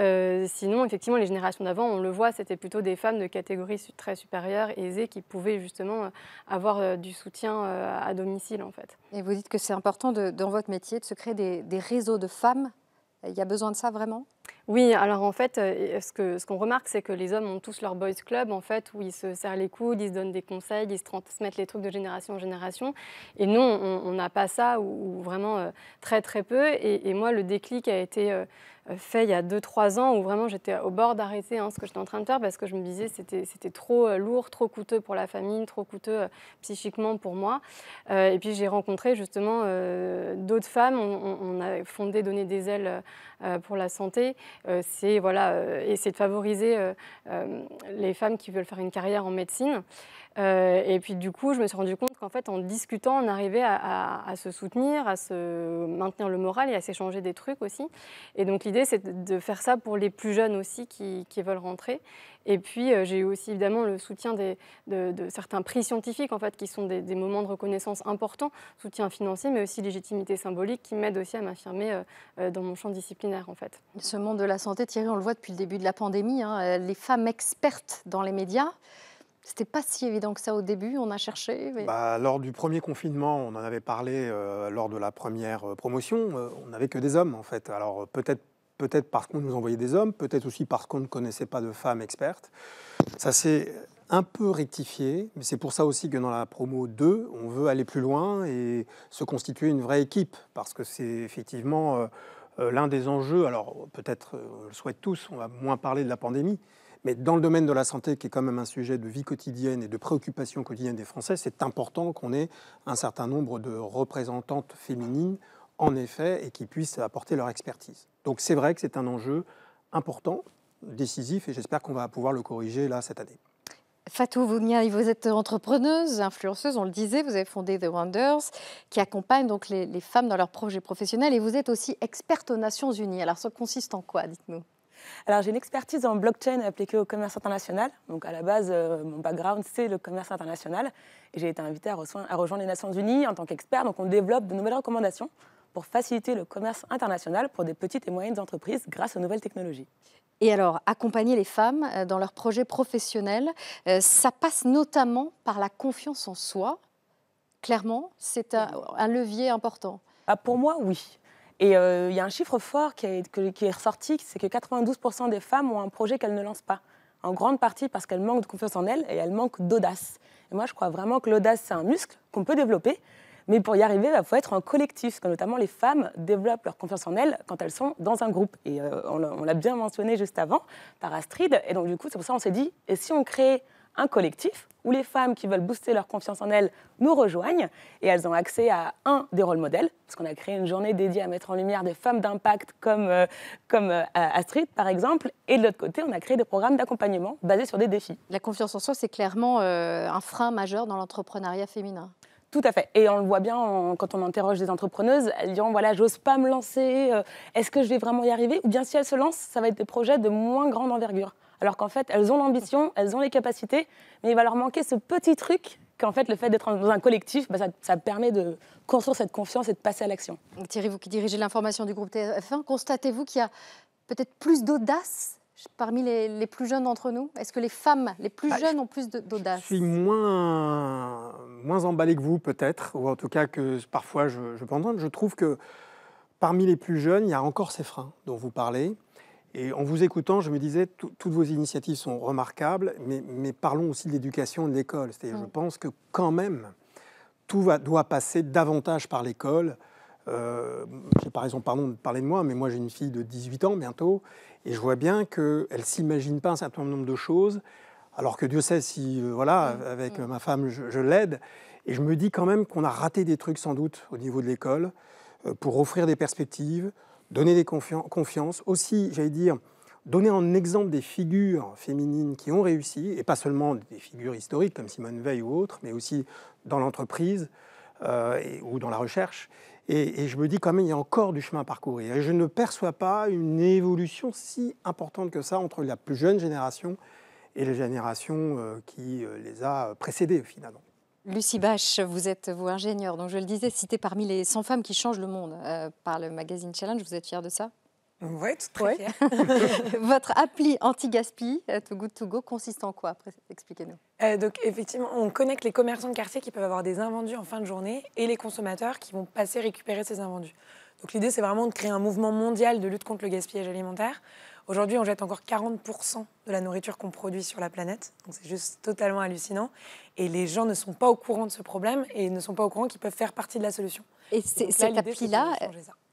sinon, effectivement, les générations d'avant, on le voit, c'était plutôt des femmes de catégorie très supérieure, aisées, qui pouvaient justement avoir du soutien à domicile en fait. Et vous dites que c'est important dans votre métier de se créer des réseaux de femmes. Il y a besoin de ça vraiment? Oui, alors en fait, euh, ce qu'on ce qu'on remarque, c'est que les hommes ont tous leur boys club, en fait, où ils se serrent les coudes, ils se donnent des conseils, ils se transmettent les trucs de génération en génération. Et nous, on n'a pas ça, ou, vraiment euh, très très peu. Et, moi, le déclic a été euh, fait il y a 2-3 ans, où vraiment j'étais au bord d'arrêter hein, ce que j'étais en train de faire, parce que je me disais c'était c'était trop lourd, trop coûteux pour la famille, trop coûteux psychiquement pour moi. et puis j'ai rencontré justement d'autres femmes, on, on, a fondé Donner des ailes pour la santé. Euh, c'est euh, essayer de favoriser euh, les femmes qui veulent faire une carrière en médecine. Et puis du coup, je me suis rendu compte qu'en fait, en discutant, on arrivait à, se soutenir, à se maintenir le moral et à s'échanger des trucs aussi. Et donc l'idée, c'est de faire ça pour les plus jeunes aussi qui, veulent rentrer. Et puis, euh, j'ai eu aussi évidemment le soutien de, certains prix scientifiques, en fait, qui sont des, moments de reconnaissance importants, soutien financier, mais aussi légitimité symbolique, qui m'aide aussi à m'affirmer euh, euh, dans mon champ disciplinaire, en fait. Ce monde de la santé, Thierry, on le voit depuis le début de la pandémie, hein, les femmes expertes dans les médias. C'était pas si évident que ça au début, on a cherché. Bah, lors du premier confinement, on en avait parlé lors de la première promotion, on n'avait que des hommes en fait. Alors peut-être peut-être parce qu'on nous envoyait des hommes, peut-être aussi parce qu'on ne connaissait pas de femmes expertes. Ça s'est un peu rectifié, mais c'est pour ça aussi que dans la promo 2, on veut aller plus loin et se constituer une vraie équipe, parce que c'est effectivement euh, euh, l'un des enjeux, alors peut-être euh, on le souhaite tous, on va moins parler de la pandémie, mais dans le domaine de la santé, qui est quand même un sujet de vie quotidienne et de préoccupation quotidienne des Français, c'est important qu'on ait un certain nombre de représentantes féminines, en effet, et qui puissent apporter leur expertise. Donc c'est vrai que c'est un enjeu important, décisif, et j'espère qu'on va pouvoir le corriger là cette année. Fatou vous êtes entrepreneuse, influenceuse, on le disait, vous avez fondé The Wonders, qui accompagne donc les, les femmes dans leurs projets professionnels, et vous êtes aussi experte aux Nations Unies. Alors ça consiste en quoi, dites-nous? Alors j'ai une expertise en blockchain appliquée au commerce international. Donc à la base, euh, mon background c'est le commerce international et j'ai été invitée à, à, rejoindre les Nations Unies en tant qu'expert. Donc on développe de nouvelles recommandations pour faciliter le commerce international pour des petites et moyennes entreprises grâce aux nouvelles technologies. Et alors, accompagner les femmes euh, dans leurs projets professionnels, euh, ça passe notamment par la confiance en soi. Clairement, c'est un, un levier important. Ah, pour moi, oui. Et euh, il y a un chiffre fort qui est, ressorti, c'est que 92% des femmes ont un projet qu'elles ne lancent pas. En grande partie parce qu'elles manquent de confiance en elles et elles manquent d'audace. Et moi, je crois vraiment que l'audace, c'est un muscle qu'on peut développer. Mais pour y arriver, il faut être en collectif, parce que notamment les femmes développent leur confiance en elles quand elles sont dans un groupe. Et euh, on l'a bien mentionné juste avant par Astrid. Et donc, du coup, c'est pour ça qu'on s'est dit, et si on crée un collectif où les femmes qui veulent booster leur confiance en elles nous rejoignent et elles ont accès à un des rôles modèles, parce qu'on a créé une journée dédiée à mettre en lumière des femmes d'impact comme, euh, comme euh, Astrid par exemple, et de l'autre côté on a créé des programmes d'accompagnement basés sur des défis. La confiance en soi c'est clairement euh, un frein majeur dans l'entrepreneuriat féminin. Tout à fait. Et on le voit bien quand on interroge des entrepreneuses, elles disent voilà, j'ose pas me lancer, est-ce que je vais vraiment y arriver? Ou bien si elles se lancent, ça va être des projets de moins grande envergure alors qu'en fait, elles ont l'ambition, elles ont les capacités, mais il va leur manquer ce petit truc qu'en fait, le fait d'être dans un collectif, bah, ça, permet de construire cette confiance et de passer à l'action. Thierry, vous qui dirigez l'information du groupe TF1, constatez-vous qu'il y a peut-être plus d'audace parmi les, plus jeunes d'entre nous? Est-ce que les femmes, les plus bah, jeunes, ont plus d'audace? Je suis moins, moins emballé que vous, peut-être, ou en tout cas que parfois je, je pense. Je trouve que parmi les plus jeunes, il y a encore ces freins dont vous parlez. Et en vous écoutant, je me disais, toutes vos initiatives sont remarquables, mais, parlons aussi de l'éducation de l'école. C'est-à-dire, je pense que quand même, tout va, doit passer davantage par l'école. Euh, par exemple, pardon de parler de moi, mais moi j'ai une fille de 18 ans bientôt, et je vois bien qu'elle ne s'imagine pas un certain nombre de choses, alors que Dieu sait si, euh, voilà, avec ma femme, je, l'aide. Et je me dis quand même qu'on a raté des trucs sans doute au niveau de l'école euh, pour offrir des perspectives, donner des confiances, aussi, j'allais dire, donner en exemple des figures féminines qui ont réussi, et pas seulement des figures historiques comme Simone Veil ou autres, mais aussi dans l'entreprise euh, ou dans la recherche. Et, je me dis quand même, il y a encore du chemin à parcourir. Et je ne perçois pas une évolution si importante que ça entre la plus jeune génération et les générations euh, qui euh, les a précédées finalement. Lucie Bache, vous êtes vous ingénieure, donc je le disais, citée parmi les 100 femmes qui changent le monde euh, par le magazine Challenge. Vous êtes fière de ça? Oui, tout à fait. Votre appli anti-gaspi, euh, Too Good To Go, consiste en quoi? Expliquez-nous. Euh, donc effectivement, on connecte les commerçants de quartier qui peuvent avoir des invendus en fin de journée et les consommateurs qui vont passer récupérer ces invendus. Donc l'idée, c'est vraiment de créer un mouvement mondial de lutte contre le gaspillage alimentaire. Aujourd'hui, on jette encore 40% de la nourriture qu'on produit sur la planète. Donc c'est juste totalement hallucinant. Et les gens ne sont pas au courant de ce problème et ne sont pas au courant qu'ils peuvent faire partie de la solution. Et cette appli-là,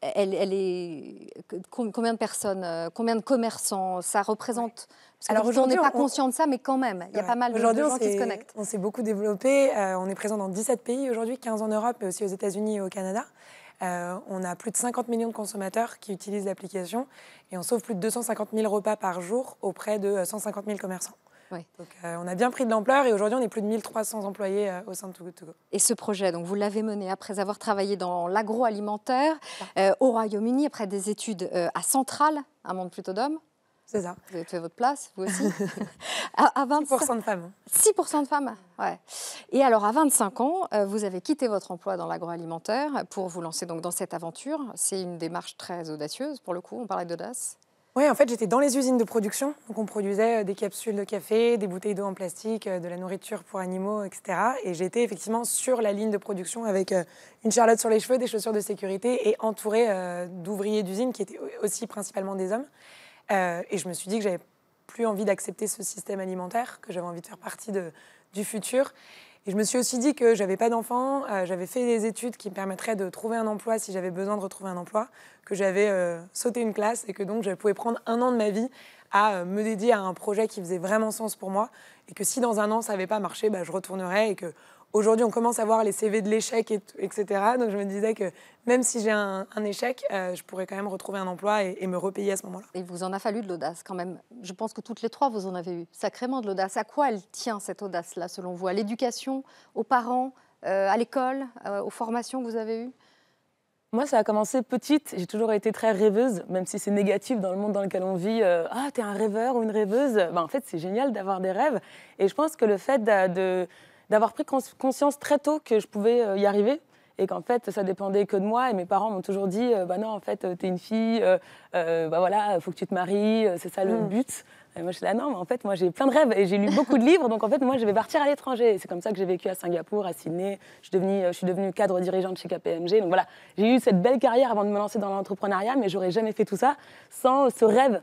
elle, elle, est combien de personnes, euh, combien de commerçants ça représente? Parce Alors on n'est pas conscient de ça, mais quand même, il y a pas mal de, gens qui se connectent. On s'est beaucoup développé. Euh, on est présent dans 17 pays aujourd'hui, 15 en Europe, mais aussi aux États-Unis et au Canada. Euh, on a plus de 50 millions de consommateurs qui utilisent l'application et on sauve plus de 250 000 repas par jour auprès de 150 000 commerçants. Donc, euh, on a bien pris de l'ampleur et aujourd'hui, on est plus de 1300 employés euh, au sein de Too Good To Go. Et ce projet, donc, vous l'avez mené après avoir travaillé dans l'agroalimentaire au Royaume-Uni, après des études à Centrale, un monde plutôt d'hommes. C'est ça. Vous avez fait votre place, vous aussi à, 6% de femmes. 6% de femmes, ouais. Et alors, à 25 ans, euh, vous avez quitté votre emploi dans l'agroalimentaire pour vous lancer donc dans cette aventure. C'est une démarche très audacieuse, pour le coup, on parlait d'audace. Oui, en fait, j'étais dans les usines de production. Donc, on produisait des capsules de café, des bouteilles d'eau en plastique, de la nourriture pour animaux, etc. Et j'étais effectivement sur la ligne de production avec une charlotte sur les cheveux, des chaussures de sécurité et entourée d'ouvriers d'usine qui étaient aussi principalement des hommes. Et je me suis dit que j'avais plus envie d'accepter ce système alimentaire, que j'avais envie de faire partie du futur. Et je me suis aussi dit que j'avais pas d'enfant, euh, j'avais fait des études qui me permettraient de trouver un emploi si j'avais besoin de retrouver un emploi, que j'avais euh, sauté une classe et que donc je pouvais prendre un an de ma vie à euh, me dédier à un projet qui faisait vraiment sens pour moi et que si dans un an ça n'avait pas marché, bah, je retournerais et que Aujourd'hui, on commence à voir les CV de l'échec, etc. Donc je me disais que même si j'ai un, échec, euh, je pourrais quand même retrouver un emploi et, me repayer à ce moment-là. Et vous en a fallu de l'audace quand même. Je pense que toutes les trois, vous en avez eu sacrément de l'audace. À quoi elle tient cette audace-là, selon vous? À l'éducation, aux parents, euh, à l'école, euh, aux formations que vous avez eues? Moi, ça a commencé petite. J'ai toujours été très rêveuse, même si c'est négatif dans le monde dans lequel on vit. ah, t'es un rêveur ou une rêveuse? Ben, en fait, c'est génial d'avoir des rêves. Et je pense que le fait de d'avoir pris conscience très tôt que je pouvais euh, y arriver et qu'en fait ça dépendait que de moi et mes parents m'ont toujours dit euh, bah non en fait t'es une fille euh, bah voilà faut que tu te maries c'est ça le mm. but. Et moi je suis là non mais en fait moi j'ai plein de rêves et j'ai lu beaucoup de livres donc en fait moi je vais partir à l'étranger. C'est comme ça que j'ai vécu à Singapour à Sydney. Je suis devenue je suis devenue cadre dirigeante chez KPMG donc voilà j'ai eu cette belle carrière avant de me lancer dans l'entrepreneuriat mais j'aurais jamais fait tout ça sans ce rêve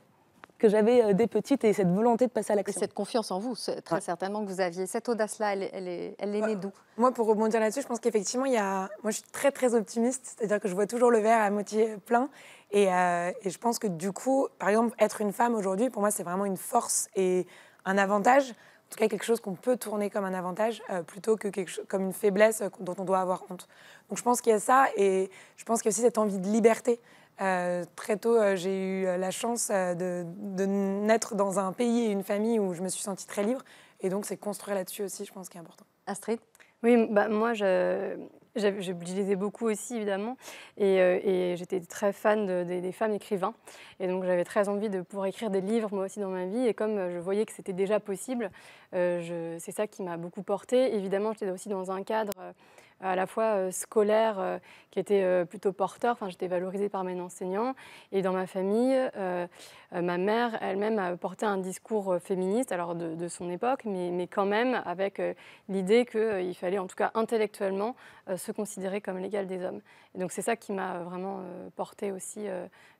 que j'avais euh, des petites et cette volonté de passer à l'action. Et cette confiance en vous, très certainement que vous aviez. Cette audace-là, elle, elle, est, elle est née d'où? Moi, pour rebondir là-dessus, je pense qu'effectivement, il y a... moi, je suis très, très optimiste. C'est-à-dire que je vois toujours le verre à moitié plein. Et, euh, et, je pense que du coup, par exemple, être une femme aujourd'hui, pour moi, c'est vraiment une force et un avantage. En tout cas, quelque chose qu'on peut tourner comme un avantage euh, plutôt que quelque chose, comme une faiblesse dont on doit avoir honte. Donc je pense qu'il y a ça et je pense qu'il y a aussi cette envie de liberté. Euh, très tôt, euh, j'ai eu euh, la chance de, naître dans un pays et une famille où je me suis sentie très libre. Et donc, c'est construire là-dessus aussi, je pense, qui est important. Astrid? Oui, bah, moi, je, je, lisais beaucoup aussi, évidemment. Et, j'étais très fan des femmes écrivains. Et donc, j'avais très envie de pouvoir écrire des livres, moi aussi, dans ma vie. Et comme je voyais que c'était déjà possible, c'est ça qui m'a beaucoup portée. Évidemment, j'étais aussi dans un cadre à la fois euh, scolaire euh, qui était euh, plutôt porteur. Enfin, j'étais valorisée par mes enseignants. Et dans ma famille, ma mère elle-même a porté un discours féministe, alors de, son époque, mais, mais, quand même avec l'idée qu'il fallait, en tout cas intellectuellement, se considérer comme l'égal des hommes. Et donc c'est ça qui m'a vraiment portée aussi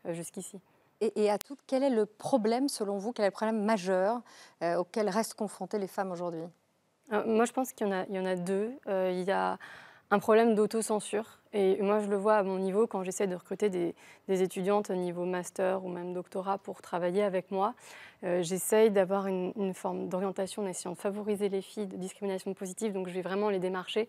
jusqu'ici. Et, à tout, quel est le problème, selon vous, quel est le problème majeur auquel restent confrontées les femmes aujourd'hui? Moi, je pense qu'il y, y, en a deux. il y a un problème d'autocensure. Et moi, je le vois à mon niveau quand j'essaie de recruter des, étudiantes au niveau master ou même doctorat pour travailler avec moi. Euh, j'essaye d'avoir une, une, forme d'orientation en essayant de favoriser les filles de discrimination positive. Donc, je vais vraiment les démarcher.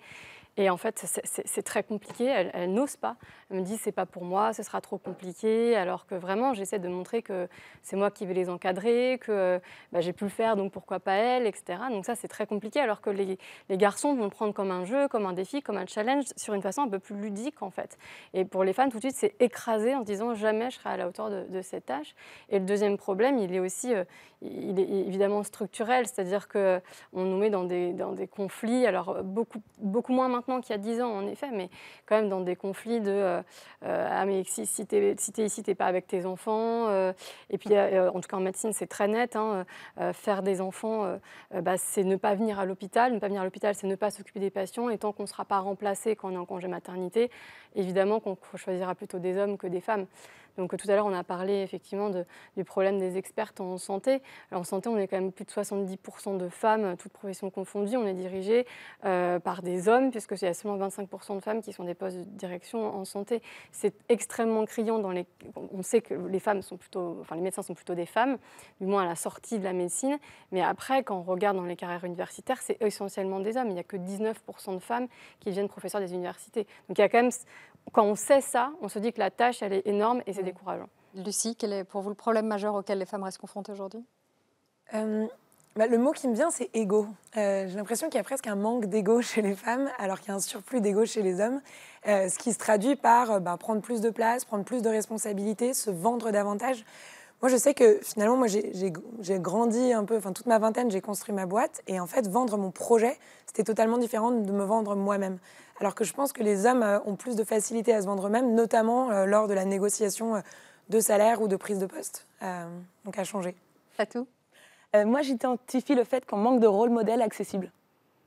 Et en fait, c'est très compliqué. Elle, n'ose pas. Elle me dit c'est pas pour moi, ce sera trop compliqué. Alors que vraiment, j'essaie de montrer que c'est moi qui vais les encadrer, que bah, j'ai pu le faire, donc pourquoi pas elle, etc. Donc ça, c'est très compliqué. Alors que les, garçons vont le prendre comme un jeu, comme un défi, comme un challenge, sur une façon un peu plus ludique en fait. Et pour les femmes, tout de suite, c'est écrasé en se disant jamais je serai à la hauteur de, cette tâche. Et le deuxième problème, il est aussi, euh, il est évidemment structurel, c'est-à-dire que on nous met dans des, dans des conflits. Alors beaucoup, beaucoup moins maintenant qu'il y a 10 ans, en effet, mais quand même dans des conflits de euh, euh, Ah, mais si, si tu es, ici, tu n'es pas avec tes enfants. Euh, et puis, en tout cas, en médecine, c'est très net. Hein, faire des enfants, bah, c'est ne pas venir à l'hôpital. Ne pas venir à l'hôpital, c'est ne pas s'occuper des patients. Et tant qu'on ne sera pas remplacé quand on est en congé maternité, évidemment qu'on choisira plutôt des hommes que des femmes. Donc tout à l'heure, on a parlé effectivement du problème des expertes en santé. en santé, on est quand même plus de 70% de femmes, toutes professions confondues. On est dirigé euh, par des hommes, puisque il y a seulement 25% de femmes qui sont des postes de direction en santé. C'est extrêmement criant. Dans les... On sait que les femmes sont plutôt, enfin les médecins sont plutôt des femmes, du moins à la sortie de la médecine. Mais après, quand on regarde dans les carrières universitaires, c'est essentiellement des hommes. Il n'y a que 19% de femmes qui deviennent professeurs des universités. Donc il y a quand même quand on sait ça, on se dit que la tâche, elle est énorme et c'est décourageant. Lucie, quel est pour vous le problème majeur auquel les femmes restent confrontées aujourd'hui? Euh, bah, Le mot qui me vient, c'est ego. Euh, j'ai l'impression qu'il y a presque un manque d'ego chez les femmes, alors qu'il y a un surplus d'ego chez les hommes, euh, ce qui se traduit par bah, prendre plus de place, prendre plus de responsabilités, se vendre davantage. Moi, je sais que finalement, moi, j'ai grandi un peu, enfin, toute ma vingtaine, j'ai construit ma boîte. Et en fait, vendre mon projet, c'était totalement différent de me vendre moi-même. Alors que je pense que les hommes euh, ont plus de facilité à se vendre eux-mêmes, notamment euh, lors de la négociation euh, de salaire ou de prise de poste. donc à changer. Fatou? Moi, j'identifie le fait qu'on manque de rôle modèle accessible.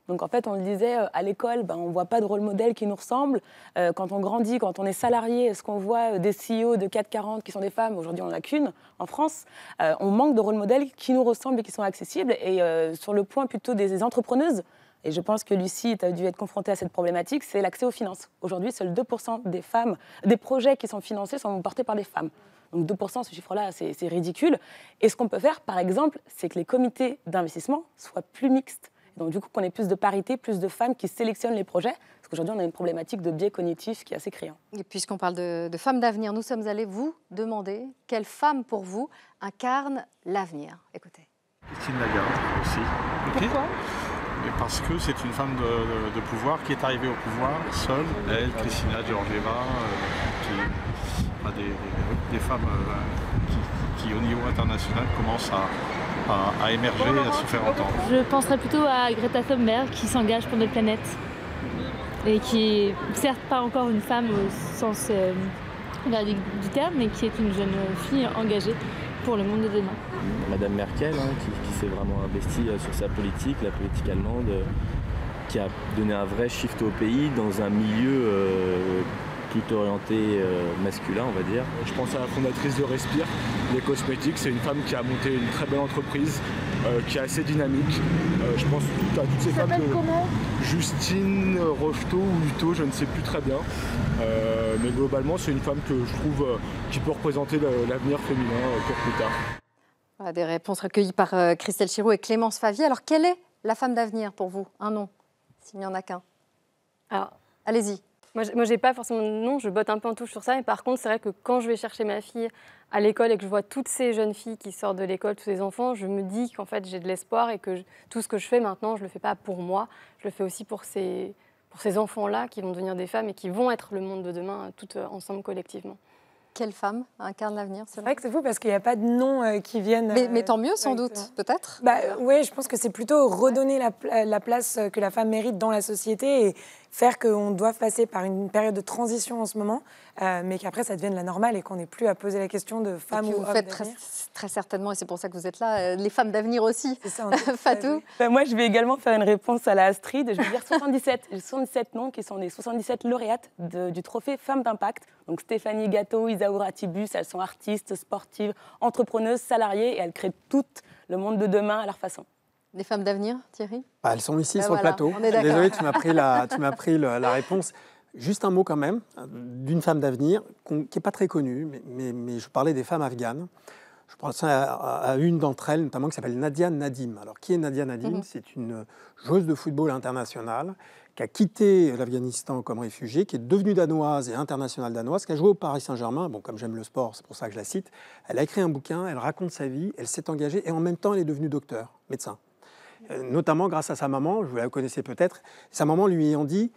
Donc en fait, on le disait, euh, à l'école, ben, on ne voit pas de rôle modèle qui nous ressemble. Euh, quand on grandit, quand on est salarié, est-ce qu'on voit euh, des CEO de 440 qui sont des femmes? Aujourd'hui, on n'en a qu'une en France. on manque de rôle modèle qui nous ressemblent et qui sont accessibles. Et sur le point plutôt des entrepreneuses, et je pense que Lucie a dû être confrontée à cette problématique, c'est l'accès aux finances. Aujourd'hui, seuls 2% des femmes, des projets qui sont financés sont portés par des femmes. Donc 2%, ce chiffre-là, c'est ridicule. Et ce qu'on peut faire, par exemple, c'est que les comités d'investissement soient plus mixtes. Donc du coup, qu'on ait plus de parité, plus de femmes qui sélectionnent les projets, parce qu'aujourd'hui, on a une problématique de biais cognitifs qui est assez criant. Et puisqu'on parle de, femmes d'avenir, nous sommes allés vous demander quelle femme pour vous incarne l'avenir. Écoutez. Christine Lagarde aussi. Pourquoi? Parce que c'est une femme de, pouvoir qui est arrivée au pouvoir seule. Elle, Christina Georgieva, euh, qui, des, femmes euh, qui, au niveau international, commencent à, à, émerger et à se faire entendre Je penserais plutôt à Greta Thunberg qui s'engage pour notre planète et qui est certes pas encore une femme au sens euh, du terme, mais qui est une jeune fille engagée pour le monde de demain. Madame Merkel, hein, qui, s'est vraiment investie euh, sur sa politique, la politique allemande, euh, qui a donné un vrai shift au pays dans un milieu plutôt orienté euh, masculin, on va dire. Je pense à la fondatrice de Respire, les cosmétiques. C'est une femme qui a monté une très belle entreprise, euh, qui est assez dynamique. Euh, je pense à toutes ces femmes. comment? Justine Rocheteau ou Uto, je ne sais plus très bien. mais globalement, c'est une femme que je trouve qui peut représenter l'avenir féminin pour plus tard. Des réponses recueillies par Christelle Chiraud et Clémence Favier. Alors, quelle est la femme d'avenir pour vous? Un nom, s'il n'y en a qu'un. Alors, allez-y. Moi, je n'ai pas forcément de nom, je botte un peu en touche sur ça. Mais par contre, c'est vrai que quand je vais chercher ma fille à l'école et que je vois toutes ces jeunes filles qui sortent de l'école, tous ces enfants, je me dis qu'en fait, j'ai de l'espoir et que tout ce que je fais maintenant, je ne le fais pas pour moi, je le fais aussi pour ces, pour ces enfants-là qui vont devenir des femmes et qui vont être le monde de demain, toutes ensemble collectivement. Quelle femme incarne l'avenir C'est vrai que c'est fou parce qu'il n'y a pas de noms euh, qui viennent. Mais, mais, tant mieux, sans doute, peut-être bah, Oui, je pense que c'est plutôt redonner la, la, place que la femme mérite dans la société et faire qu'on doit passer par une période de transition en ce moment, euh, mais qu'après ça devienne la normale et qu'on n'ait plus à poser la question de femme ou vous faites très, très, certainement, et c'est pour ça que vous êtes là, euh, les femmes d'avenir aussi. C'est ça, Fatou ben, Moi, je vais également faire une réponse à la Astrid. Je vais dire 77. J'ai 77 noms qui sont les 77 lauréates du trophée Femmes d'Impact. Donc Stéphanie Gâteau, Isaura Tibus, elles sont artistes, sportives, entrepreneuses, salariées et elles créent tout le monde de demain à leur façon. Des femmes d'avenir, Thierry? Bah, Elles sont ici ben sur le plateau. Désolé, tu m'as pris, la, tu m'as pris la réponse. Juste un mot quand même d'une femme d'avenir qui n'est pas très connue, mais, mais, je parlais des femmes afghanes. Je pense à, une d'entre elles, notamment qui s'appelle Nadia Nadim. Alors, qui est Nadia Nadim mhm. C'est une joueuse de football internationale qui a quitté l'Afghanistan comme réfugiée, qui est devenue danoise et internationale danoise, qui a joué au Paris Saint-Germain. Bon, comme j'aime le sport, c'est pour ça que je la cite. Elle a écrit un bouquin, elle raconte sa vie, elle s'est engagée et en même temps, elle est devenue docteur, médecin. Euh, notamment grâce à sa maman, vous la connaissez peut-être. Sa maman lui ayant dit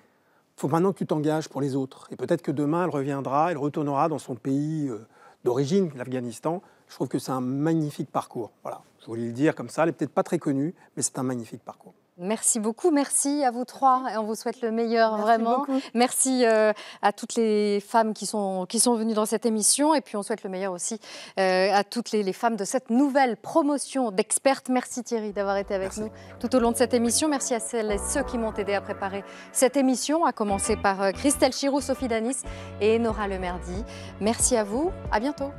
faut maintenant que tu t'engages pour les autres. Et peut-être que demain, elle reviendra, elle retournera dans son pays euh, d'origine, l'Afghanistan. Je trouve que c'est un magnifique parcours. Voilà, je voulais le dire comme ça. Elle n'est peut-être pas très connue, mais c'est un magnifique parcours. Merci beaucoup, merci à vous trois et on vous souhaite le meilleur vraiment. Merci euh, à toutes les femmes qui sont, qui sont venues dans cette émission et puis on souhaite le meilleur aussi euh, à toutes les, femmes de cette nouvelle promotion d'expertes. Merci Thierry d'avoir été avec nous tout au long de cette émission. Merci à celles et ceux qui m'ont aidé à préparer cette émission, à commencer par euh, Christelle Chirou, Sophie Danis et Nora Lemerdi. Merci à vous, à bientôt.